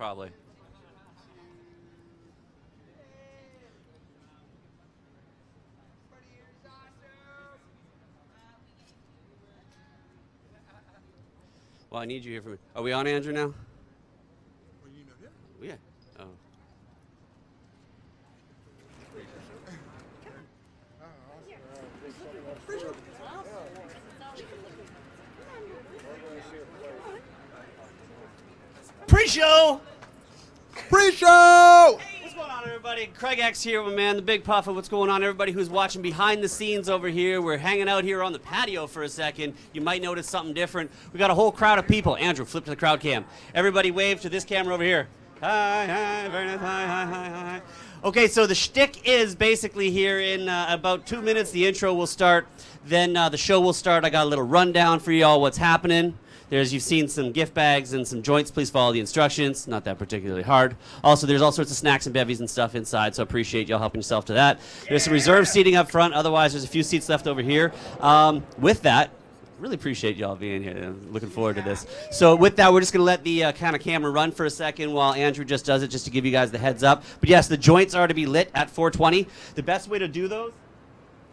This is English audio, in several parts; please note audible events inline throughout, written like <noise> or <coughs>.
probably. Well, I need you here for me. Are we on, Andrew, now? Yeah. Oh. Pre-show! Pre-show! What's going on, everybody? Craig X here, my man, the Big Puffer. What's going on, everybody who's watching behind the scenes over here? We're hanging out here on the patio for a second. You might notice something different. We got a whole crowd of people. Andrew, flip to the crowd cam. Everybody wave to this camera over here. Hi, hi, very nice. Hi, hi, hi, hi. Okay, so the shtick is basically here in uh, about two minutes. The intro will start, then uh, the show will start. I got a little rundown for y'all. What's happening? There's you've seen some gift bags and some joints. Please follow the instructions. Not that particularly hard. Also, there's all sorts of snacks and bevies and stuff inside. So appreciate y'all helping yourself to that. There's some reserved seating up front. Otherwise, there's a few seats left over here. Um, with that, really appreciate y'all being here. I'm looking forward to this. So with that, we're just going to let the uh, kind of camera run for a second while Andrew just does it, just to give you guys the heads up. But yes, the joints are to be lit at 420. The best way to do those,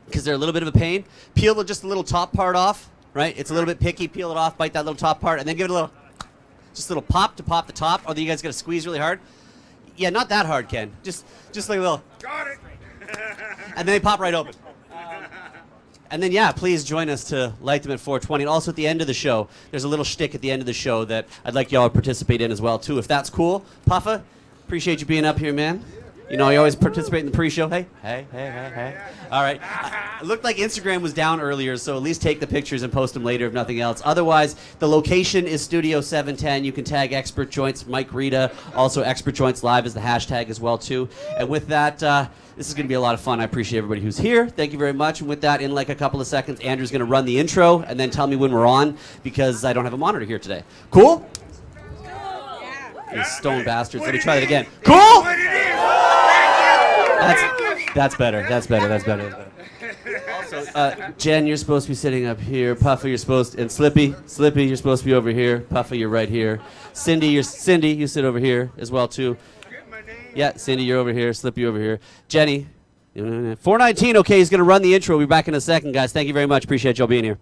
because they're a little bit of a pain, peel just the little top part off. Right? It's a little bit picky. Peel it off, bite that little top part, and then give it a little, just a little pop to pop the top. Or then you guys got to squeeze really hard. Yeah, not that hard, Ken. Just, just like a little. Got it! and then they pop right open. Um, and then, yeah, please join us to light them at 420. And also at the end of the show, there's a little shtick at the end of the show that I'd like y'all to participate in as well, too. If that's cool, Puffa, appreciate you being up here, man. You know, you always participate in the pre-show. Hey, hey, hey, hey, hey. All right. Uh, it looked like Instagram was down earlier, so at least take the pictures and post them later, if nothing else. Otherwise, the location is Studio 710. You can tag Expert Joints, Mike Rita. Also, Expert Joints Live is the hashtag as well, too. And with that, uh, this is going to be a lot of fun. I appreciate everybody who's here. Thank you very much. And with that, in like a couple of seconds, Andrew's going to run the intro and then tell me when we're on because I don't have a monitor here today. Cool? You stone bastards. Let me try that again. Cool? That's, that's better. That's better. That's better. That's better. Also, uh, Jen, you're supposed to be sitting up here. Puffa, you're supposed to, and Slippy, Slippy, you're supposed to be over here. Puffa, you're right here. Cindy, you're Cindy, you sit over here as well too. Yeah, Cindy, you're over here. Slippy over here. Jenny, 419. Okay, he's gonna run the intro. We'll be back in a second, guys. Thank you very much. Appreciate y'all being here.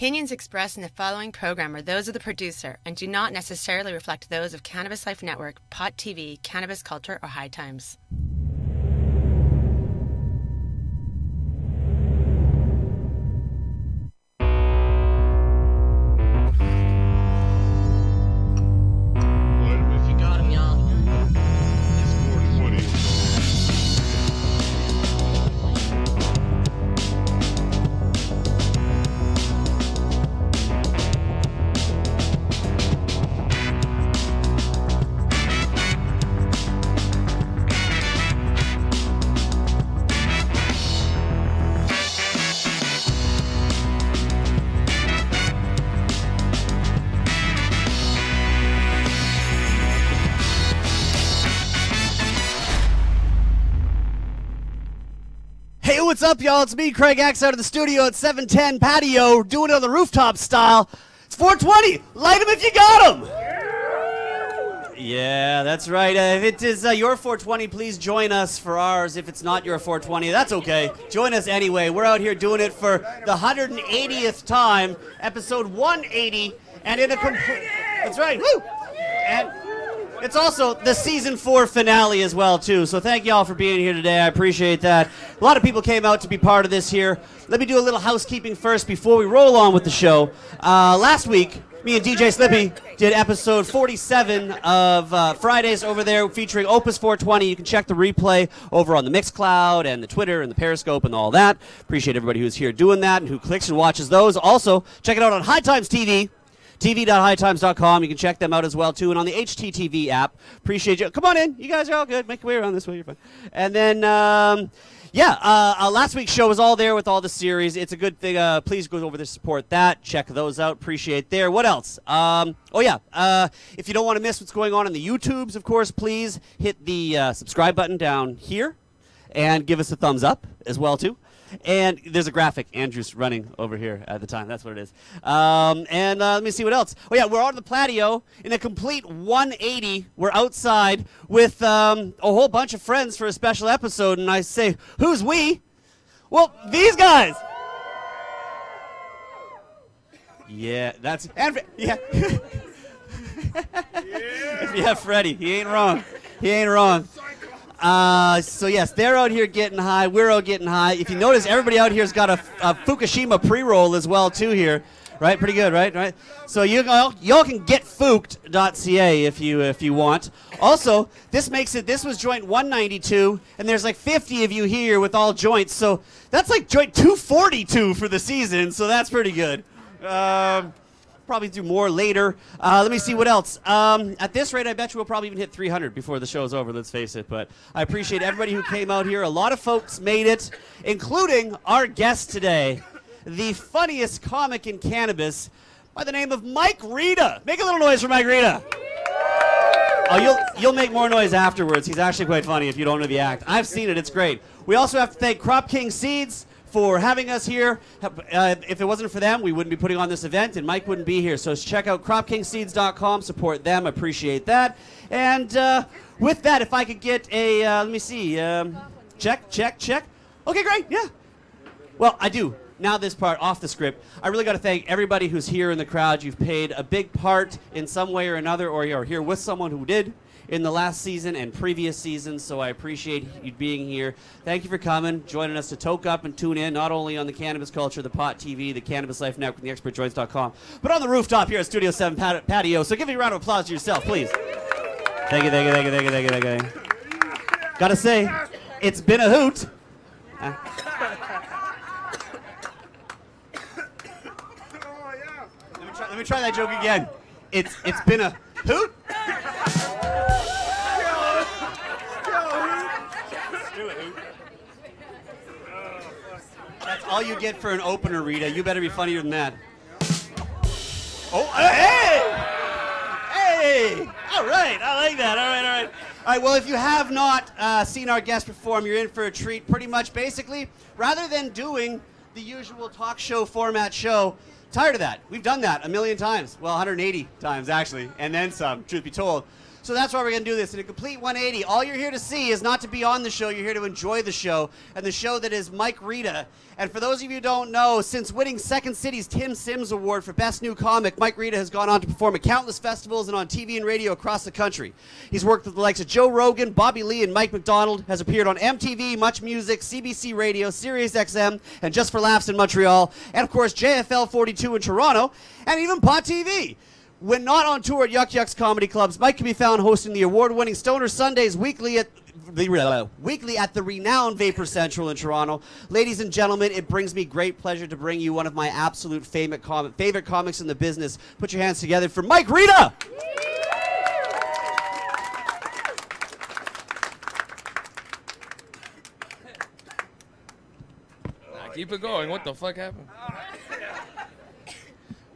Opinions expressed in the following program are those of the producer and do not necessarily reflect those of Cannabis Life Network, Pot TV, Cannabis Culture, or High Times. Up, y'all? It's me, Craig X, out of the studio at 710 Patio, doing it on the rooftop style. It's 420. Light them if you got them. Yeah, that's right. Uh, if it is uh, your 420, please join us for ours. If it's not your 420, that's okay. Join us anyway. We're out here doing it for the 180th time, episode 180, and in a complete. That's right. Woo! And it's also the season four finale as well, too. So thank y'all for being here today. I appreciate that. A lot of people came out to be part of this here. Let me do a little housekeeping first before we roll on with the show. Uh, last week, me and DJ Slippy did episode 47 of uh, Fridays over there featuring Opus 420. You can check the replay over on the Mixcloud and the Twitter and the Periscope and all that. Appreciate everybody who's here doing that and who clicks and watches those. Also, check it out on High Times TV tv.hightimes.com. You can check them out as well too, and on the HTTV app. Appreciate you. Come on in. You guys are all good. Make your way around this way. You're fine. And then. Um, yeah, uh, uh, last week's show was all there with all the series. It's a good thing. Uh, please go over there, support that, check those out. Appreciate there. What else? Um, oh yeah, uh, if you don't want to miss what's going on in the YouTubes, of course, please hit the uh, subscribe button down here, and give us a thumbs up as well too. And there's a graphic Andrew's running over here at the time. That's what it is. Um, and uh, let me see what else. Oh yeah, we're on the patio in a complete 180. We're outside with um, a whole bunch of friends for a special episode. And I say, who's we? Well, these guys. Yeah, that's and yeah. <laughs> yeah, <laughs> Freddie, he ain't wrong. He ain't wrong. Uh, so yes, they're out here getting high. We're out getting high. If you notice, everybody out here's got a, a Fukushima pre-roll as well too here, right? Pretty good, right? Right. So you all, y'all can get fooked.ca if you if you want. Also, this makes it. This was joint 192, and there's like 50 of you here with all joints. So that's like joint 242 for the season. So that's pretty good. Um, probably do more later. Uh, let me see what else. Um, at this rate, I bet you we'll probably even hit 300 before the show's over. Let's face it. But I appreciate everybody who came out here. A lot of folks made it, including our guest today, the funniest comic in cannabis, by the name of Mike Rita. Make a little noise for Mike Rita. Oh, you'll you'll make more noise afterwards. He's actually quite funny if you don't know the act. I've seen it. It's great. We also have to thank Crop King Seeds for having us here. Uh, if it wasn't for them, we wouldn't be putting on this event, and Mike wouldn't be here. So check out CropKingSeeds.com. Support them. Appreciate that. And uh, with that, if I could get a, uh, let me see, um, check, check, check. Okay, great. Yeah. Well, I do. Now this part off the script. I really got to thank everybody who's here in the crowd. You've played a big part in some way or another, or you're here with someone who did in the last season and previous seasons. So I appreciate you being here. Thank you for coming, joining us to toke up and tune in, not only on the cannabis culture, the Pot TV, the Cannabis Life Network, and the ExpertJoints.com, but on the rooftop here at Studio 7 pat- patio. So give me a round of applause to yourself, please. Thank you, thank you, thank you, thank you, thank you, thank you. Gotta say, it's been a hoot. Uh, let, me try, let me try that joke again. It's it's been a hoot. All you get for an opener, Rita. You better be funnier than that. Oh, uh, hey! Hey! All right, I like that. All right, all right. All right, well, if you have not uh, seen our guest perform, you're in for a treat. Pretty much, basically, rather than doing the usual talk show format show, tired of that. We've done that a million times. Well, 180 times, actually, and then some, truth be told. So that's why we're going to do this in a complete 180. All you're here to see is not to be on the show, you're here to enjoy the show, and the show that is Mike Rita. And for those of you who don't know, since winning Second City's Tim Sims Award for Best New Comic, Mike Rita has gone on to perform at countless festivals and on TV and radio across the country. He's worked with the likes of Joe Rogan, Bobby Lee, and Mike MacDonald, has appeared on MTV, Much Music, CBC Radio, Sirius XM, and Just for Laughs in Montreal, and of course JFL 42 in Toronto, and even Pot TV. When not on tour at Yuk Yuk's Comedy Clubs, Mike can be found hosting the award-winning Stoner Sundays weekly at the weekly at the renowned Vapor Central in Toronto. Ladies and gentlemen, it brings me great pleasure to bring you one of my absolute favorite, com- favorite comics in the business. Put your hands together for Mike Rita. Keep it going. What the fuck happened?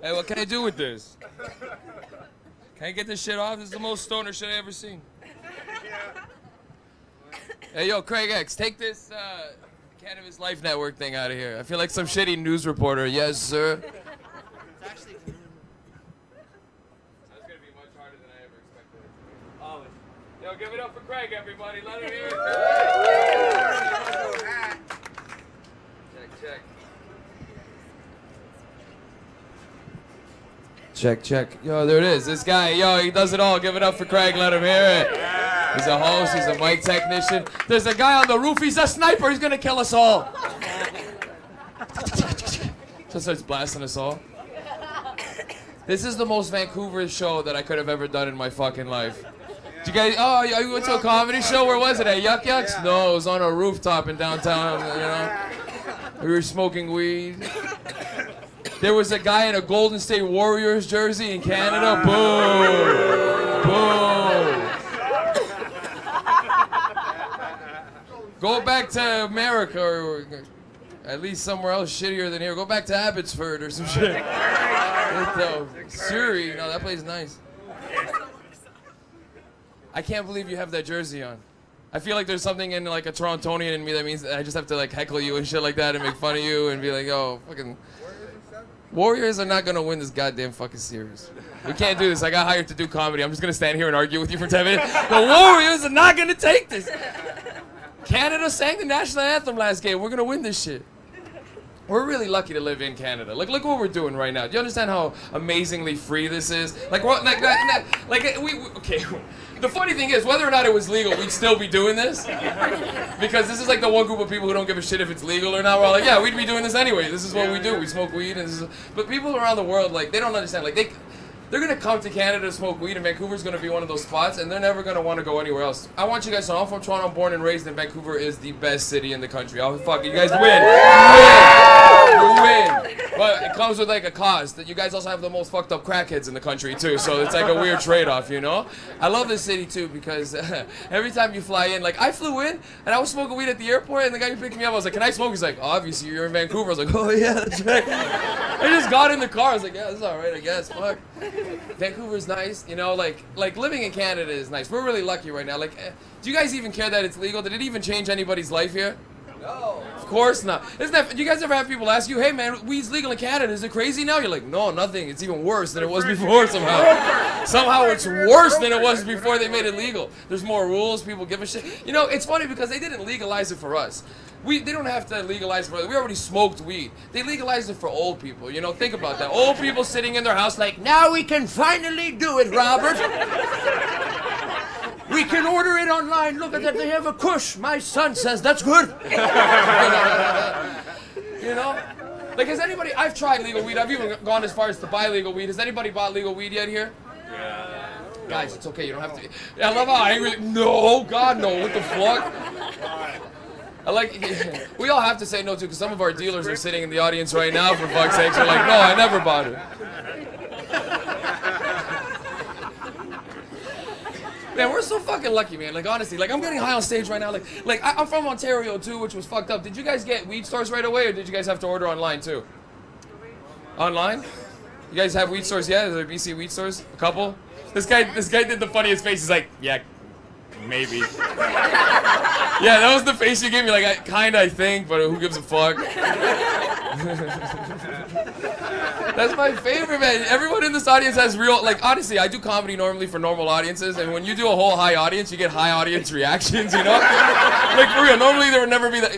Hey, what can I do with this? Can I get this shit off? This is the most stoner shit I ever seen. Hey, yo, Craig X, take this uh, Cannabis Life Network thing out of here. I feel like some shitty news reporter. Yes, sir. That's gonna be much harder than I ever expected. Oh, yo, give it up for Craig, everybody. Let him hear it. Check, check. Check, check. Yo, there it is. This guy, yo, he does it all. Give it up for Craig. Let him hear it. He's a host. He's a mic technician. There's a guy on the roof. He's a sniper. He's gonna kill us all. Just starts blasting us all. This is the most Vancouver show that I could have ever done in my fucking life. Did you guys? Oh, you went to a comedy show. Where was it? At Yuk Yuk's? No, it was on a rooftop in downtown. You know, we were smoking weed. There was a guy in a Golden State Warriors jersey in Canada. Ah. Boom. Boom. Go back to America or at least somewhere else shittier than here. Go back to Abbotsford or some shit. no, Surrey, no, that place is nice. I can't believe you have that jersey on. I feel like there's something in like a Torontonian in me that means that I just have to like heckle you and shit like that and make fun of you and be like, oh, fucking. Warriors are not gonna win this goddamn fucking series. We can't do this. I got hired to do comedy. I'm just gonna stand here and argue with you for 10 minutes. The Warriors are not gonna take this. Canada sang the national anthem last game. We're gonna win this shit. We're really lucky to live in Canada. Like, look what we're doing right now. Do you understand how amazingly free this is? Like, what? Like, like, like we, we. Okay. The funny thing is, whether or not it was legal, we'd still be doing this. Because this is like the one group of people who don't give a shit if it's legal or not. We're all like, yeah, we'd be doing this anyway. This is what we do. We smoke weed, and this is. But people around the world, like, they don't understand. Like, they. They're gonna come to Canada to smoke weed, and Vancouver's gonna be one of those spots, and they're never gonna want to go anywhere else. I want you guys to know I'm from Toronto, born and raised, and Vancouver is the best city in the country. I'll fuck, you guys win, win, you win. But it comes with like a cost. That you guys also have the most fucked up crackheads in the country too, so it's like a weird trade-off, you know. I love this city too because <laughs> every time you fly in, like I flew in and I was smoking weed at the airport, and the guy who picked me up, I was like, "Can I smoke?" He's like, "Obviously, you're in Vancouver." I was like, "Oh yeah, that's right." I just got in the car. I was like, "Yeah, that's all right, I guess." Fuck. Vancouver's nice, you know. Like, like living in Canada is nice. We're really lucky right now. Like, eh, do you guys even care that it's legal? Did it even change anybody's life here? No. Of course not. Isn't that? You guys ever have people ask you, "Hey man, weed's legal in Canada. Is it crazy now?" You're like, "No, nothing. It's even worse than it was before somehow. somehow it's worse than it was before they made it legal. There's more rules. People give a shit. You know, it's funny because they didn't legalize it for us. We, they don't have to legalize it for we already smoked weed. They legalized it for old people. You know, think about that. Old people sitting in their house like, now we can finally do it, Robert. We can order it online. Look at that. They have a kush. My son says that's good. <laughs> you know? Like, has anybody, I've tried legal weed. I've even gone as far as to buy legal weed. Has anybody bought legal weed yet here? Yeah. Guys, it's okay. You don't have to. I love how angry. No, God, no. What the fuck? I like. <laughs> We all have to say no too, because some of our dealers are sitting in the audience right now. For fuck's sake, they're like, no, I never bought it. Man, we're so fucking lucky, man. Like honestly, like I'm getting high on stage right now. Like, like I, I'm from Ontario too, which was fucked up. Did you guys get weed stores right away, or did you guys have to order online too? Online? You guys have weed stores yet? Are there BC weed stores? A couple? This guy, this guy did the funniest face. He's like, yeah, maybe. yeah, that was the face you gave me. Like, I kind I think, but who gives a fuck? <laughs> That's my favorite, man. Everyone in this audience has real, like, honestly, I do comedy normally for normal audiences, and when you do a whole high audience, you get high audience reactions, you know? <laughs> like, for real, normally there would never be that.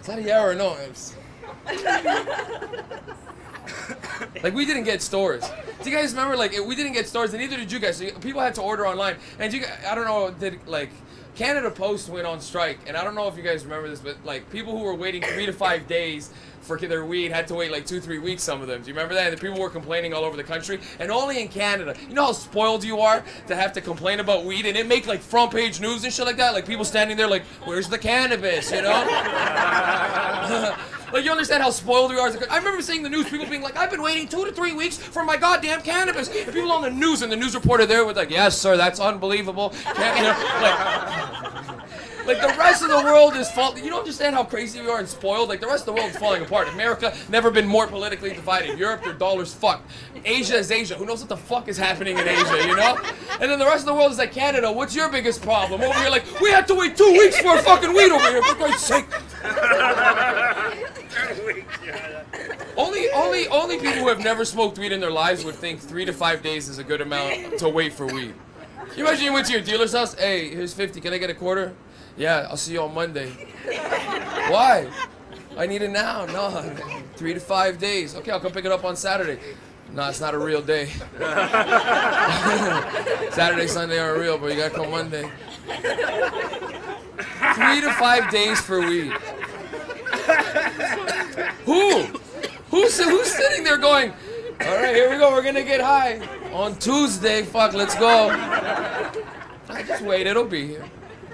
Is that a yeah or no? Like we didn't get stores. Do you guys remember? Like we didn't get stores, and neither did you guys. So people had to order online, and you, I don't know, did like Canada Post went on strike, and I don't know if you guys remember this, but like people who were waiting three to five days for their weed had to wait like two, three weeks. Some of them. Do you remember that? And the people were complaining all over the country, and only in Canada. You know how spoiled you are to have to complain about weed, and it make like front page news and shit like that. Like people standing there like, "Where's the cannabis?" You know. <laughs> Like you understand how spoiled we are. as. I remember seeing the news, people being like, "I've been waiting two to three weeks for my goddamn cannabis," and people on the news and the news reporter there was like, "Yes, sir, that's unbelievable." Can't, you know, like, like the rest of the world is falling. You don't understand how crazy we are and spoiled. Like the rest of the world is falling apart. America never been more politically divided. Europe, their dollars fucked. Asia is Asia. Who knows what the fuck is happening in Asia? You know? And then the rest of the world is like Canada. What's your biggest problem? Over here, like we had to wait two weeks for a fucking weed over here. For Christ's sake. Only, only, only people who have never smoked weed in their lives would think three to five days is a good amount to wait for weed. You imagine you went to your dealer's house? Hey, here's 50. Can I get a quarter? Yeah, I'll see you on Monday. Why? I need it now. No, three to five days. Okay, I'll come pick it up on Saturday. No, it's not a real day. <laughs> Saturday, Sunday aren't real, but you gotta come Monday. Three to five days for weed. Who? Who's who's sitting there going? All right, here we go. We're gonna get high on Tuesday. Fuck, let's go. I just wait. It'll be here.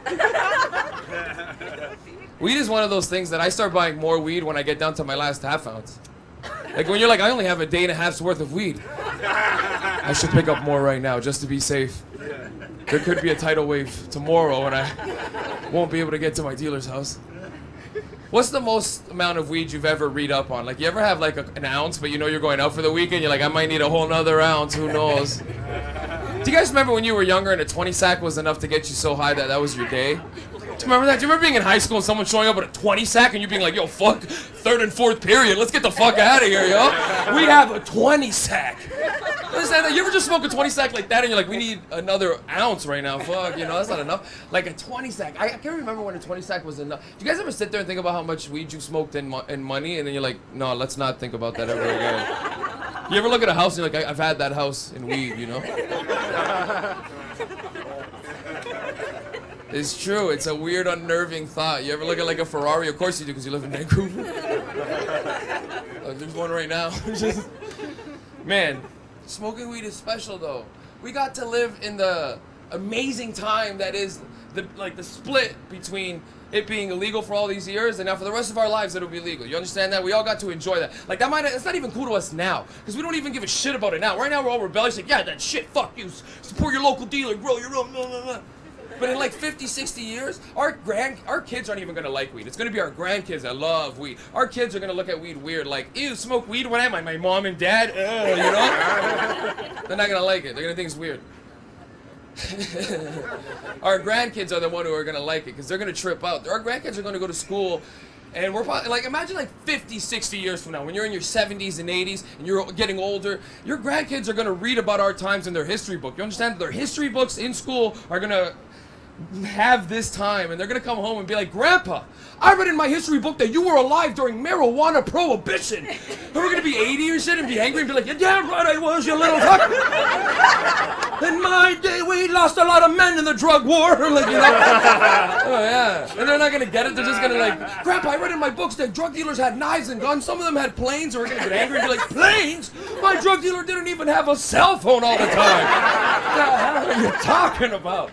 <laughs> Weed is one of those things that I start buying more weed when I get down to my last half ounce. Like when you're like, I only have a day and a half's worth of weed. I should pick up more right now just to be safe. there could be a tidal wave tomorrow, and I won't be able to get to my dealer's house. What's the most amount of weed you've ever read up on? Like, you ever have like a, an ounce, but you know you're going out for the weekend? You're like, I might need a whole nother ounce. Who knows? Do you guys remember when you were younger and a 20 sack was enough to get you so high that that was your day? Do you remember that? Do you remember being in high school and someone showing up with a 20 sack and you being like, yo, fuck, third and fourth period, let's get the fuck out of here, yo? We have a 20 sack. You ever just smoke a 20 sack like that and you're like, we need another ounce right now? Fuck, you know, that's not enough. Like a 20 sack. I, I can't remember when a 20 sack was enough. Do you guys ever sit there and think about how much weed you smoked in, mo- in money and then you're like, no, let's not think about that ever again? You ever look at a house and you're like, I- I've had that house in weed, you know? It's true. It's a weird, unnerving thought. You ever look at like a Ferrari? Of course you do, because you live in Vancouver. <laughs> Uh, there's one right now. <laughs> Just- Man, smoking weed is special though. We got to live in the amazing time that is the like the split between it being illegal for all these years and now for the rest of our lives it'll be legal. You understand that? We all got to enjoy that. Like that might it's not even cool to us now because we don't even give a shit about it now. Right now we're all rebellious. Like yeah, that shit. Fuck you. Support your local dealer. Grow your own. Blah, blah, blah. But in like 50, 60 years, our grand our kids aren't even gonna like weed. It's gonna be our grandkids that love weed. Our kids are gonna look at weed weird, like, ew, smoke weed when am I? My mom and dad? Ugh, you know? <laughs> They're not gonna like it. They're gonna think it's weird. <laughs> our grandkids are the one who are gonna like it because they're gonna trip out. Our grandkids are gonna go to school. And we're probably, like, imagine like 50, 60 years from now, when you're in your 70s and 80s and you're getting older, your grandkids are gonna read about our times in their history book. You understand? Their history books in school are gonna have this time and they're gonna come home and be like, Grandpa, I read in my history book that you were alive during marijuana prohibition. And we're gonna be 80 or shit and be angry and be like, You're damn right I was, you little fuck. in my day, we lost a lot of men in the drug war. <laughs> like, you know? oh, yeah. And they're not gonna get it. They're just gonna like, Grandpa, I read in my books that drug dealers had knives and guns. Some of them had planes. And we're gonna get angry and be like, Planes? My drug dealer didn't even have a cell phone all the time. what the hell are you talking about?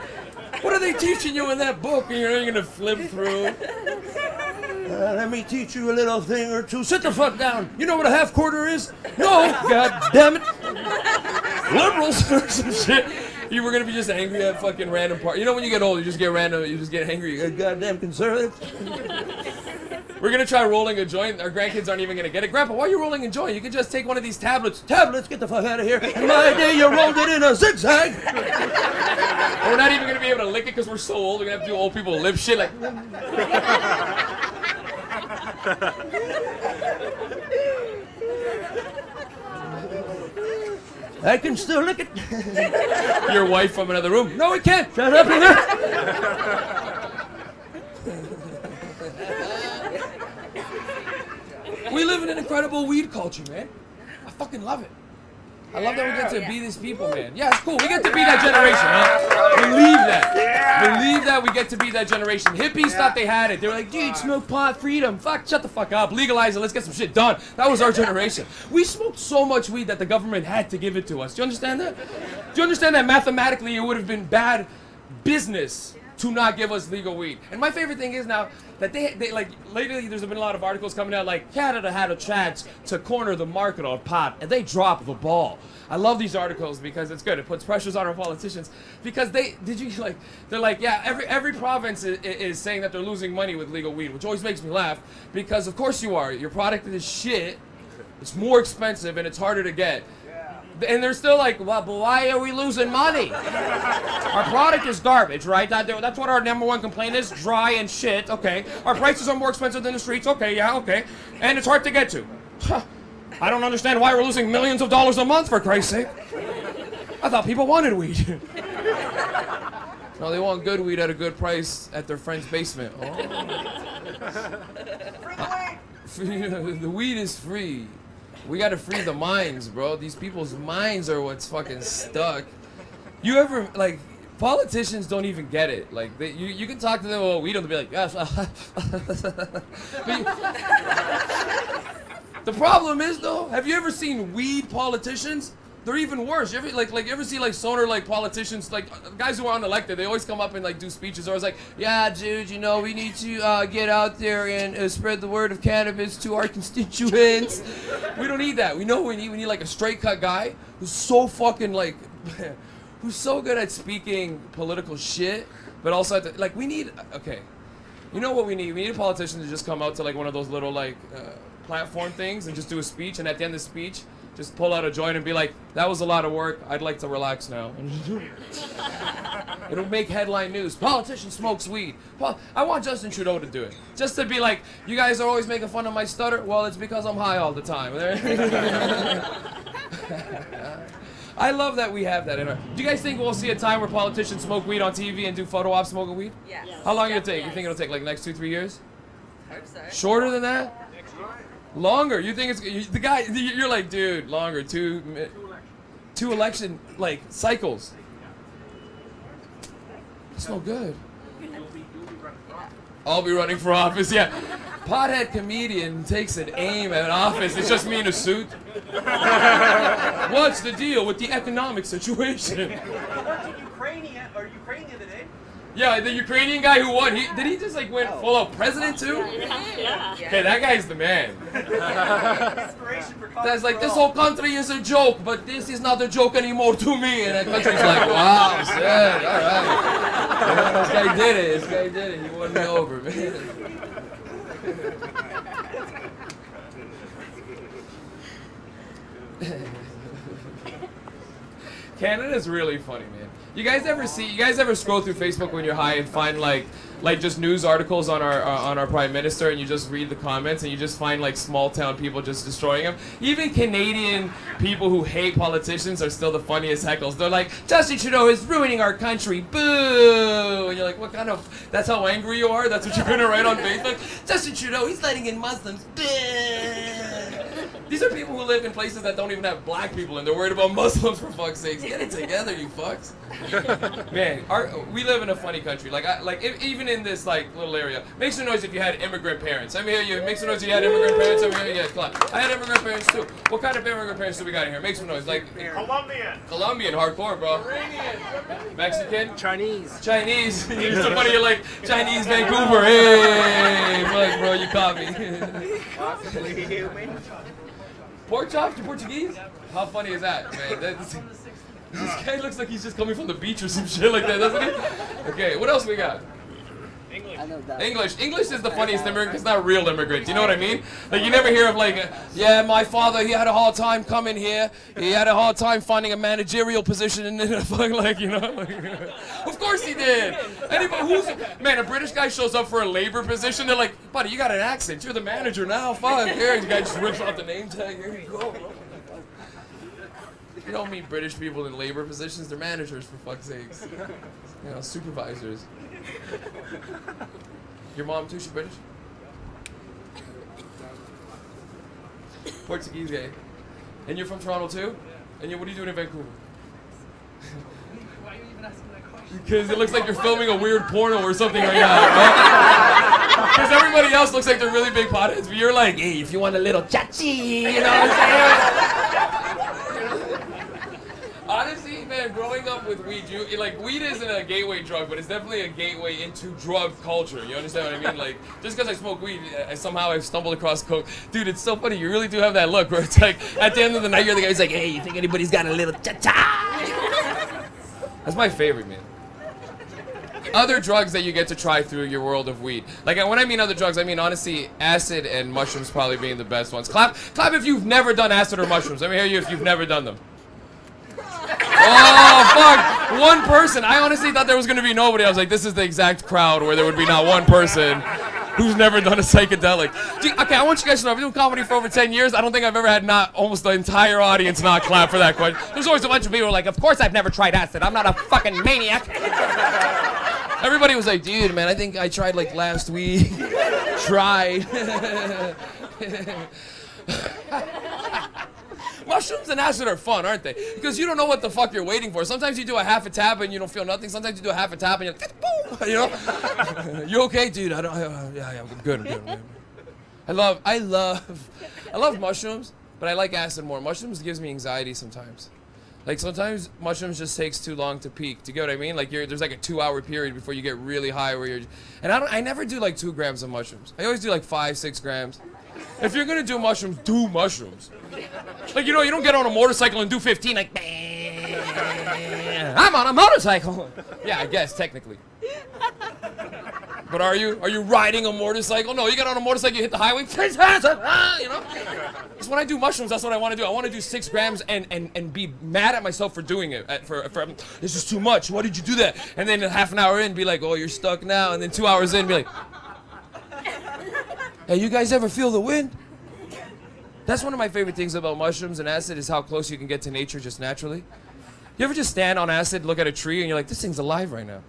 What are they teaching you in that book? And you're gonna flip through. Uh, let me teach you a little thing or two. Sit the fuck down. You know what a half quarter is? No. <laughs> God damn it. Liberals or some shit. You were gonna be just angry at fucking random part. You know when you get old, you just get random. You just get angry. You go, goddamn conservative. We're gonna try rolling a joint. Our grandkids aren't even gonna get it. Grandpa, why are you rolling a joint? You could just take one of these tablets. Tablets, get the fuck out of here. In my day, you rolled it in a zigzag. We're not even gonna be able to lick it because we're so old. We're gonna have to do old people lip shit like. <laughs> I can still lick it. <laughs> Your wife from another room. No, we can't. Shut up in we live in an incredible weed culture, man. I fucking love it. I love that we get to be these people, man. Yeah, it's cool. We get to be that generation, huh? Believe that. Believe that we get to be that generation. Hippies thought they had it. They were like, dude, smoke pot, freedom. Fuck, shut the fuck up. Legalize it. Let's get some shit done. That was our generation. We smoked so much weed that the government had to give it to us. Do you understand that? Do you understand that mathematically it would have been bad business to not give us legal weed. And my favorite thing is now that they, they like lately there's been a lot of articles coming out like Canada had a chance to corner the market on pot and they dropped the ball. I love these articles because it's good. It puts pressures on our politicians because they did you <laughs> like they're like yeah every every province is, is saying that they're losing money with legal weed, which always makes me laugh because of course you are. Your product is shit. It's more expensive and it's harder to get. And they're still like, well, but why are we losing money? Our product is garbage, right? That, that's what our number one complaint is dry and shit. Okay. Our prices are more expensive than the streets. Okay, yeah, okay. And it's hard to get to. Huh. I don't understand why we're losing millions of dollars a month, for Christ's sake. I thought people wanted weed. no, they want good weed at a good price at their friend's basement. Oh. <laughs> the weed is free. We gotta free the minds, bro. These people's minds are what's fucking stuck. You ever like politicians don't even get it. Like they, you, you can talk to them. Oh, we don't be like yes. <laughs> The problem is though, have you ever seen weed politicians? They're even worse. You ever like like you ever see like sonar like politicians like uh, guys who are unelected? They always come up and like do speeches. Or it's like, yeah, dude, you know, we need to uh, get out there and uh, spread the word of cannabis to our <laughs> constituents. we don't need that. We know we need we need like a straight cut guy who's so fucking like <laughs> who's so good at speaking political shit, but also the, like we need okay. You know what we need? We need a politician to just come out to like one of those little like uh, platform things and just do a speech, and at the end of the speech, just pull out a joint and be like, "That was a lot of work. I'd like to relax now." It'll make headline news. Politician smokes weed. Pol- I want Justin Trudeau to do it, just to be like, "You guys are always making fun of my stutter. Well, it's because I'm high all the time." <laughs> I love that we have that in our. Do you guys think we'll see a time where politicians smoke weed on TV and do photo ops smoking weed? Yes. How long will it take? You think it'll take like next two, three years? Hope so. Shorter than that? Longer. You think it's you, the guy? You're like, dude, longer. Two, mi- two election like cycles. That's no good. I'll be running for office. Yeah. Pothead comedian takes an aim at an office. It's just me in a suit. What's the deal with the economic situation? Ukrainian or Ukraine the other day. Yeah, the Ukrainian guy who won. He did he just like went oh. full out president too? Yeah. Okay, that guy's the man. <laughs> Inspiration for That's like this whole country is a joke, but this is not a joke anymore to me. And that country's like, <laughs> wow, shit, all right. this guy did it. This guy did it. He won me over, man. <laughs> Canada's really funny, man. You guys ever see? You guys ever scroll through Facebook when you're high and find like, like just news articles on our uh, on our prime minister, and you just read the comments, and you just find like small town people just destroying him. Even Canadian people who hate politicians are still the funniest heckles. They're like, Justin Trudeau is ruining our country, boo! And you're like, what kind of? That's how angry you are. That's what you're gonna write on Facebook. Justin Trudeau, he's letting in Muslims, boo! These are people who live in places that don't even have black people, and they're worried about <laughs> Muslims for fuck's sakes. Get it together, you fucks. <laughs> Man, our, we live in a funny country. Like, I, like if, even in this like little area, make some noise if you had immigrant parents. Let me hear you. Make some noise if you had immigrant parents. Let me hear you. Yeah, clap. I had immigrant parents too. What kind of immigrant parents do we got in here? Make some noise. Like Colombian. Colombian, hardcore, bro. Iranian. Mexican, Chinese. Chinese. <laughs> You're so funny. You're like Chinese Vancouver. Hey, fuck, bro, you caught me. Pork chops? You Portuguese? How funny is that, man? That's, this guy looks like he's just coming from the beach or some shit like that, doesn't he? Okay, what else we got? English. English is the funniest immigrant It's not real immigrant. You know what I mean? Like you never hear of like, uh, yeah, my father he had a hard time coming here. He had a hard time finding a managerial position and then fucking like you know. Like, <laughs> of course he did. Anybody who's man, a British guy shows up for a labor position, they're like, buddy, you got an accent. You're the manager now. Fuck. Here, the guy just rips out the name tag. Here you go. You don't meet British people in labor positions. They're managers for fuck's sakes. You know, supervisors. Your mom too, she British? Portuguese guy. And you're from Toronto too? Yeah. And you, what are you doing in Vancouver? Why are you even asking that question? Because it looks like you're filming a weird porno or something right now. Because everybody else looks like they're really big potheads, but you're like, hey, if you want a little chachi, you know what I'm saying? Man, growing up with weed, you like weed isn't a gateway drug, but it's definitely a gateway into drug culture. You understand what I mean? Like, just because I smoke weed, I, somehow I've stumbled across coke. Dude, it's so funny. You really do have that look where it's like, at the end of the night, you're the guy who's like, hey, you think anybody's got a little cha-cha? That's my favorite, man. Other drugs that you get to try through your world of weed. Like when I mean other drugs, I mean honestly, acid and mushrooms probably being the best ones. Clap, clap if you've never done acid or mushrooms. Let me hear you if you've never done them. Oh fuck! One person. I honestly thought there was gonna be nobody. I was like, this is the exact crowd where there would be not one person who's never done a psychedelic. Gee, okay, I want you guys to know I've been doing comedy for over 10 years. I don't think I've ever had not almost the entire audience not clap for that question. There's always a bunch of people like, of course I've never tried acid. I'm not a fucking maniac. Everybody was like, dude, man, I think I tried like last week. <laughs> tried. <laughs> Mushrooms and acid are fun, aren't they? Because you don't know what the fuck you're waiting for. Sometimes you do a half a tap and you don't feel nothing. Sometimes you do a half a tap and you're like, <laughs> boom, you know? <laughs> you okay, dude? I don't. Uh, yeah, yeah, I'm good. I'm good. I'm good. I love, I love, I love mushrooms, but I like acid more. Mushrooms gives me anxiety sometimes. Like sometimes mushrooms just takes too long to peak. Do you get what I mean? Like there's like a two-hour period before you get really high where you're. And I don't. I never do like two grams of mushrooms. I always do like five, six grams. If you're gonna do mushrooms, do mushrooms. Like you know, you don't get on a motorcycle and do 15 like. I'm on a motorcycle. yeah, I guess technically. But are you? Are you riding a motorcycle? No, you get on a motorcycle, you hit the highway, ah, you know? Because when I do mushrooms, that's what I want to do. I want to do six grams and, and, and be mad at myself for doing it. For, for this is too much. Why did you do that? And then half an hour in, be like, oh, you're stuck now. And then two hours in, be like, hey, you guys ever feel the wind? That's one of my favorite things about mushrooms and acid is how close you can get to nature just naturally. You ever just stand on acid, look at a tree, and you're like, this thing's alive right now.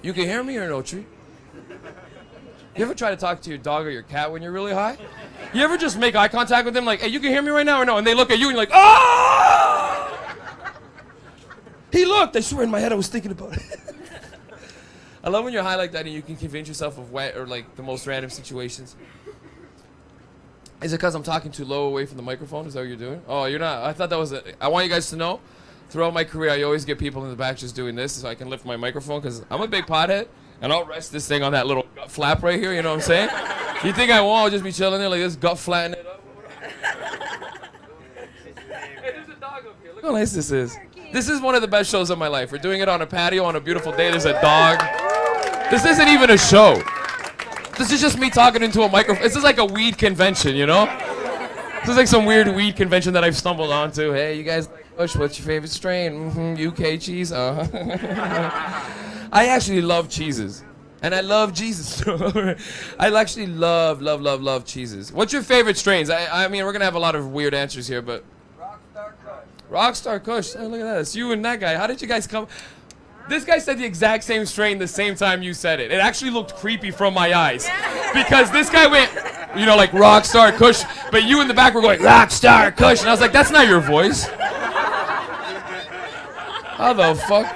You can hear me or no, tree? You ever try to talk to your dog or your cat when you're really high? You ever just make eye contact with them like, hey, you can hear me right now or no? And they look at you and you're like, oh! He looked. I swear in my head I was thinking about it. <laughs> I love when you're high like that and you can convince yourself of wet or like the most random situations. Is it because I'm talking too low away from the microphone? Is that what you're doing? Oh, you're not. I thought that was. A, I want you guys to know. Throughout my career, I always get people in the back just doing this so I can lift my microphone because I'm a big pothead and I'll rest this thing on that little gut flap right here. You know what I'm saying? you think I won't? I'll just be chilling there like this, gut flattening it up. <laughs> hey, there's a dog up here. Look how nice this is. This is one of the best shows of my life. We're doing it on a patio on a beautiful day. There's a dog. This isn't even a show. This is just me talking into a microphone. This is like a weed convention, you know? This is like some weird weed convention that I've stumbled onto. Hey, you guys what's your favorite strain? Mm-hmm, UK cheese? Uh-huh. <laughs> I actually love cheeses. And I love Jesus. <laughs> I actually love, love, love, love cheeses. What's your favorite strains? I, I mean, we're going to have a lot of weird answers here, but. Rockstar Kush. Rockstar Kush. Oh, look at that. It's you and that guy. How did you guys come? This guy said the exact same strain the same time you said it. It actually looked creepy from my eyes. Because this guy went, you know, like Rockstar Kush, but you in the back were going, Rockstar Kush. And I was like, that's not your voice. How the fuck?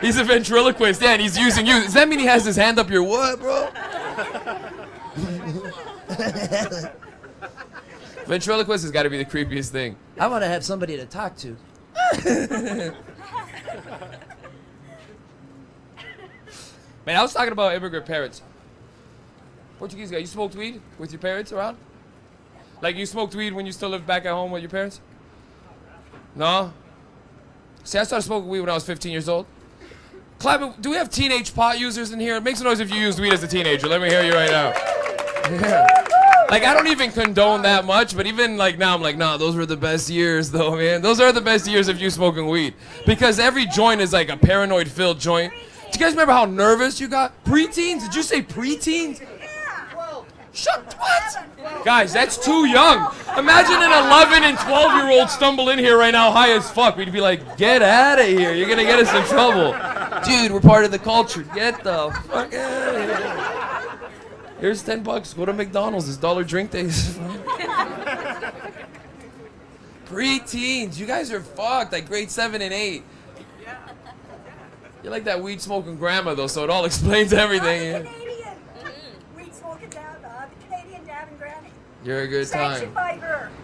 He's a ventriloquist, yeah, and he's using you. Does that mean he has his hand up your what, bro? Ventriloquist has got to be the creepiest thing. I want to have somebody to talk to. <laughs> <laughs> Man, I was talking about immigrant parents. Portuguese guy, you smoked weed with your parents around? Like you smoked weed when you still lived back at home with your parents? No? See, I started smoking weed when I was 15 years old. Clap, do we have teenage pot users in here? Make some noise if you used weed as a teenager. Let me hear you right now. <laughs> Yeah. Like, I don't even condone that much, but even like now, I'm like, nah, those were the best years, <laughs> though, man. Those are the best years of you smoking weed. Because every joint is like a paranoid filled joint. Do you guys remember how nervous you got? Preteens? Did you say preteens? Yeah. Shut what? Guys, that's too young. Imagine an 11 and 12 year old stumble in here right now high as fuck. We'd be like, get out of here. You're gonna get us in trouble. Dude, we're part of the culture. Get the fuck out of here. Here's 10 bucks. Go to McDonald's. It's dollar drink days. Pre-teens. You guys are fucked. Like grade 7 and 8. You're like that weed smoking grandma though, so it all <laughs> explains everything. Canadian. Weed smoking uh, Canadian dad and granny. You're a good time.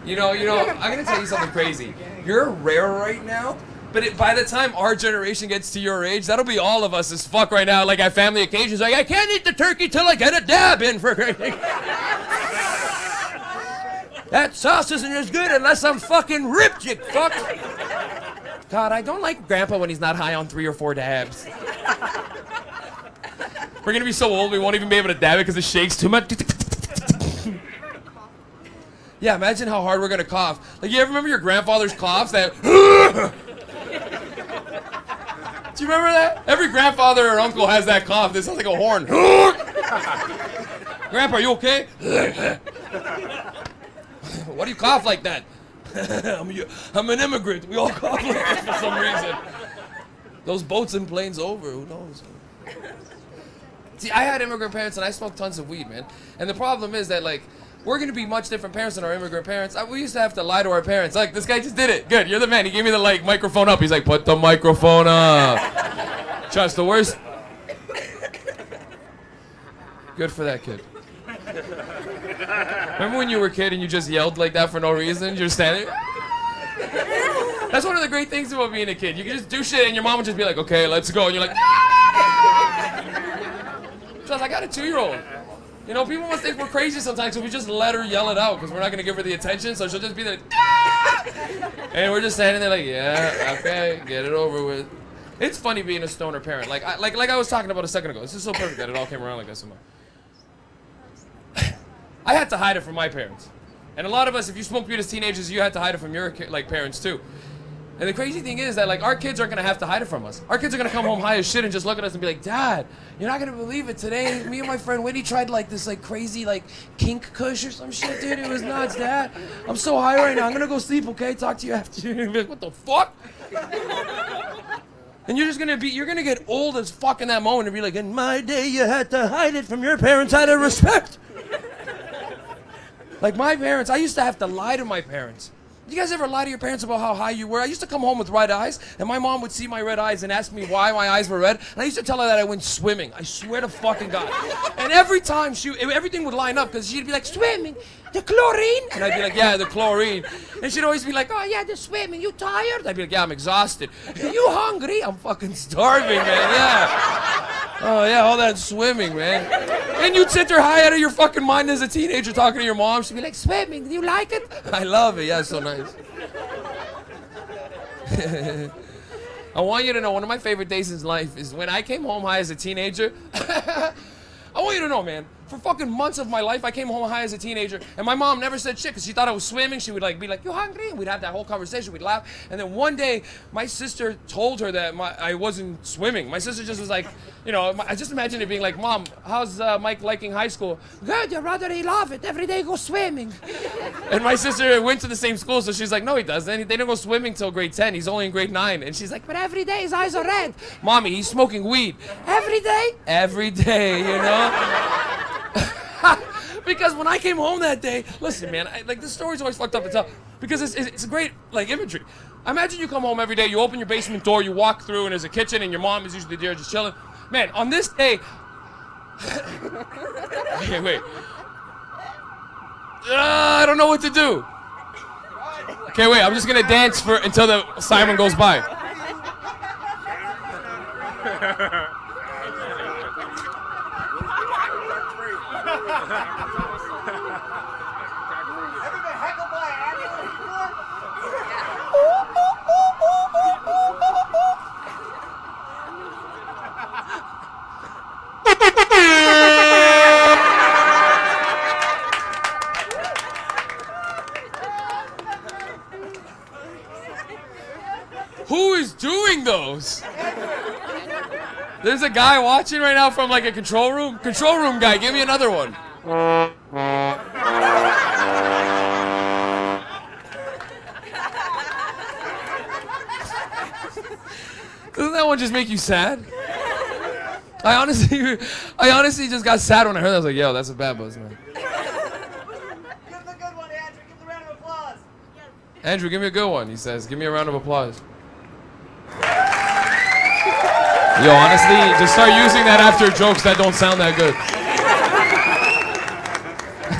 You know, you know, I'm gonna tell you something crazy. You're rare right now, but it, by the time our generation gets to your age, that'll be all of us as fuck right now. Like at family occasions, like I can't eat the turkey till I get a dab in for. <laughs> that sauce isn't as good unless I'm fucking ripped, you fuck. God, I don't like Grandpa when he's not high on three or four dabs. We're gonna be so old we won't even be able to dab it because it shakes too much. Yeah, imagine how hard we're gonna cough. Like, you ever remember your grandfather's coughs? That. <laughs> Do you remember that? Every grandfather or uncle has that cough. This sounds like a horn. <laughs> Grandpa, are you okay? <laughs> Why do you cough like that? <laughs> I'm, a- I'm an immigrant. We all cough like this for some reason. Those boats and planes over. Who knows? See, I had immigrant parents and I smoked tons of weed, man. And the problem is that, like, we're gonna be much different parents than our immigrant parents. I, we used to have to lie to our parents. Like, this guy just did it. Good, you're the man. He gave me the like microphone up. He's like, put the microphone up. Trust the worst. Good for that kid. Remember when you were a kid and you just yelled like that for no reason? You're standing. That's one of the great things about being a kid. You can just do shit and your mom would just be like, okay, let's go. And you're like, Trust, I got a two-year-old. You know, people must think we're crazy sometimes, so we just let her yell it out because we're not gonna give her the attention. So she'll just be like, "Ah!" and we're just standing there like, yeah, okay, get it over with. It's funny being a stoner parent. Like, I, like, like I was talking about a second ago. This is so perfect that it all came around like this. I had to hide it from my parents, and a lot of us, if you smoked weed as teenagers, you had to hide it from your like parents too. And the crazy thing is that like our kids aren't gonna have to hide it from us. Our kids are gonna come home high as shit and just look at us and be like, Dad, you're not gonna believe it. Today, me and my friend Whitney tried like this like crazy like kink kush or some shit, dude. It was nuts, Dad. I'm so high right now. I'm gonna go sleep, okay? Talk to you after. <laughs> Like, what the fuck? And you're just gonna be, you're gonna get old as fuck in that moment and be like, in my day, you had to hide it from your parents out of respect. Like my parents, I used to have to lie to my parents. You guys ever lie to your parents about how high you were? I used to come home with red eyes, and my mom would see my red eyes and ask me why my eyes were red. And I used to tell her that I went swimming. I swear to fucking God. And every time she, everything would line up because she'd be like, swimming, the chlorine, and I'd be like, yeah, the chlorine. And she'd always be like, oh yeah, the swimming. You tired? I'd be like, yeah, I'm exhausted. You hungry? I'm fucking starving, man. Yeah. Oh yeah, all that swimming, man. And you'd sit there high out of your fucking mind as a teenager talking to your mom. She'd be like, "Swimming, do you like it?" <laughs> I love it. Yeah, it's so nice. <laughs> I want you to know one of my favorite days in life is when I came home high as a teenager. <laughs> I want you to know, man. For fucking months of my life, I came home high as a teenager, and my mom never said shit because she thought I was swimming. She would like be like, "You hungry?" And we'd have that whole conversation. We'd laugh, and then one day, my sister told her that my, I wasn't swimming. My sister just was like, you know, my- I just imagine it being like, "Mom, how's uh, Mike liking high school?" Good, your brother he love it. Every day go swimming. and my sister went to the same school, so she's like, "No, he doesn't. They don't go swimming till grade ten. He's only in grade nine. And she's like, "But every day his eyes are red." Mommy, he's smoking weed every day. Every day, you know. Because when I came home that day, listen, man, I, like this story's always fucked up to tell because it's, it's, it's great like imagery. Imagine you come home every day, you open your basement door, you walk through, and there's a kitchen, and your mom is usually there just chilling. Man, on this day, <laughs> okay, wait, uh, I don't know what to do. Okay, wait, I'm just gonna dance for until the Simon goes by. <laughs> doing those? There's a guy watching right now from like a control room. Control room guy, give me another one. Doesn't that one just make you sad? I honestly, <laughs> I honestly just got sad when I heard that. I was like, yo, that's a bad buzz, man. Give him good one, Andrew. Give the round of applause. Andrew, give me a good one, he says. Give me a round of applause. Yo, honestly, just start using that after jokes that don't sound that good.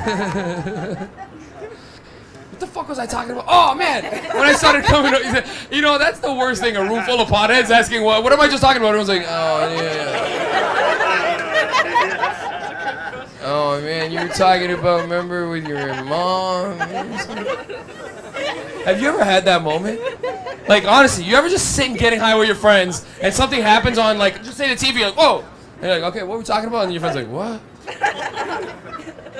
<laughs> what the fuck was I talking about? Oh man, when I started coming up, he said, you know, that's the worst thing. A room full of potheads asking, what, what am I just talking about? Everyone's like, oh yeah. Oh man, you were talking about, remember, with your mom? <laughs> Have you ever had that moment? Like honestly, you ever just sit and getting high with your friends and something happens on like just say the TV like whoa, and you're like okay, what are we talking about? And your friend's like what?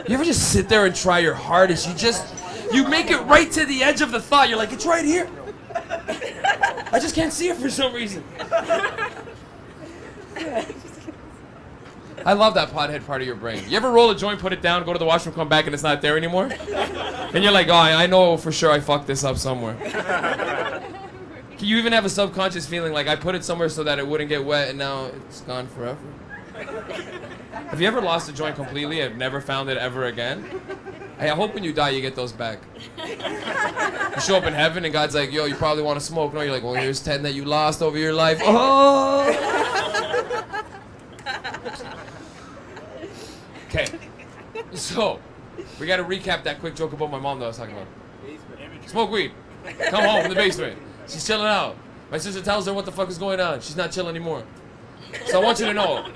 You ever just sit there and try your hardest? You just you make it right to the edge of the thought. You're like it's right here. I just can't see it for some reason. I love that pothead part of your brain. You ever roll a joint, put it down, go to the washroom, come back, and it's not there anymore? And you're like, oh, I I know for sure I fucked this up somewhere. You even have a subconscious feeling like I put it somewhere so that it wouldn't get wet and now it's gone forever? Have you ever lost a joint completely and never found it ever again? Hey, I hope when you die you get those back. You show up in heaven and God's like, yo, you probably want to smoke. No, you're like, well, here's 10 that you lost over your life. Oh! Okay. So, we got to recap that quick joke about my mom that I was talking about. Smoke weed. Come home from the basement. She's chilling out. My sister tells her what the fuck is going on. She's not chilling anymore. So I want you to know,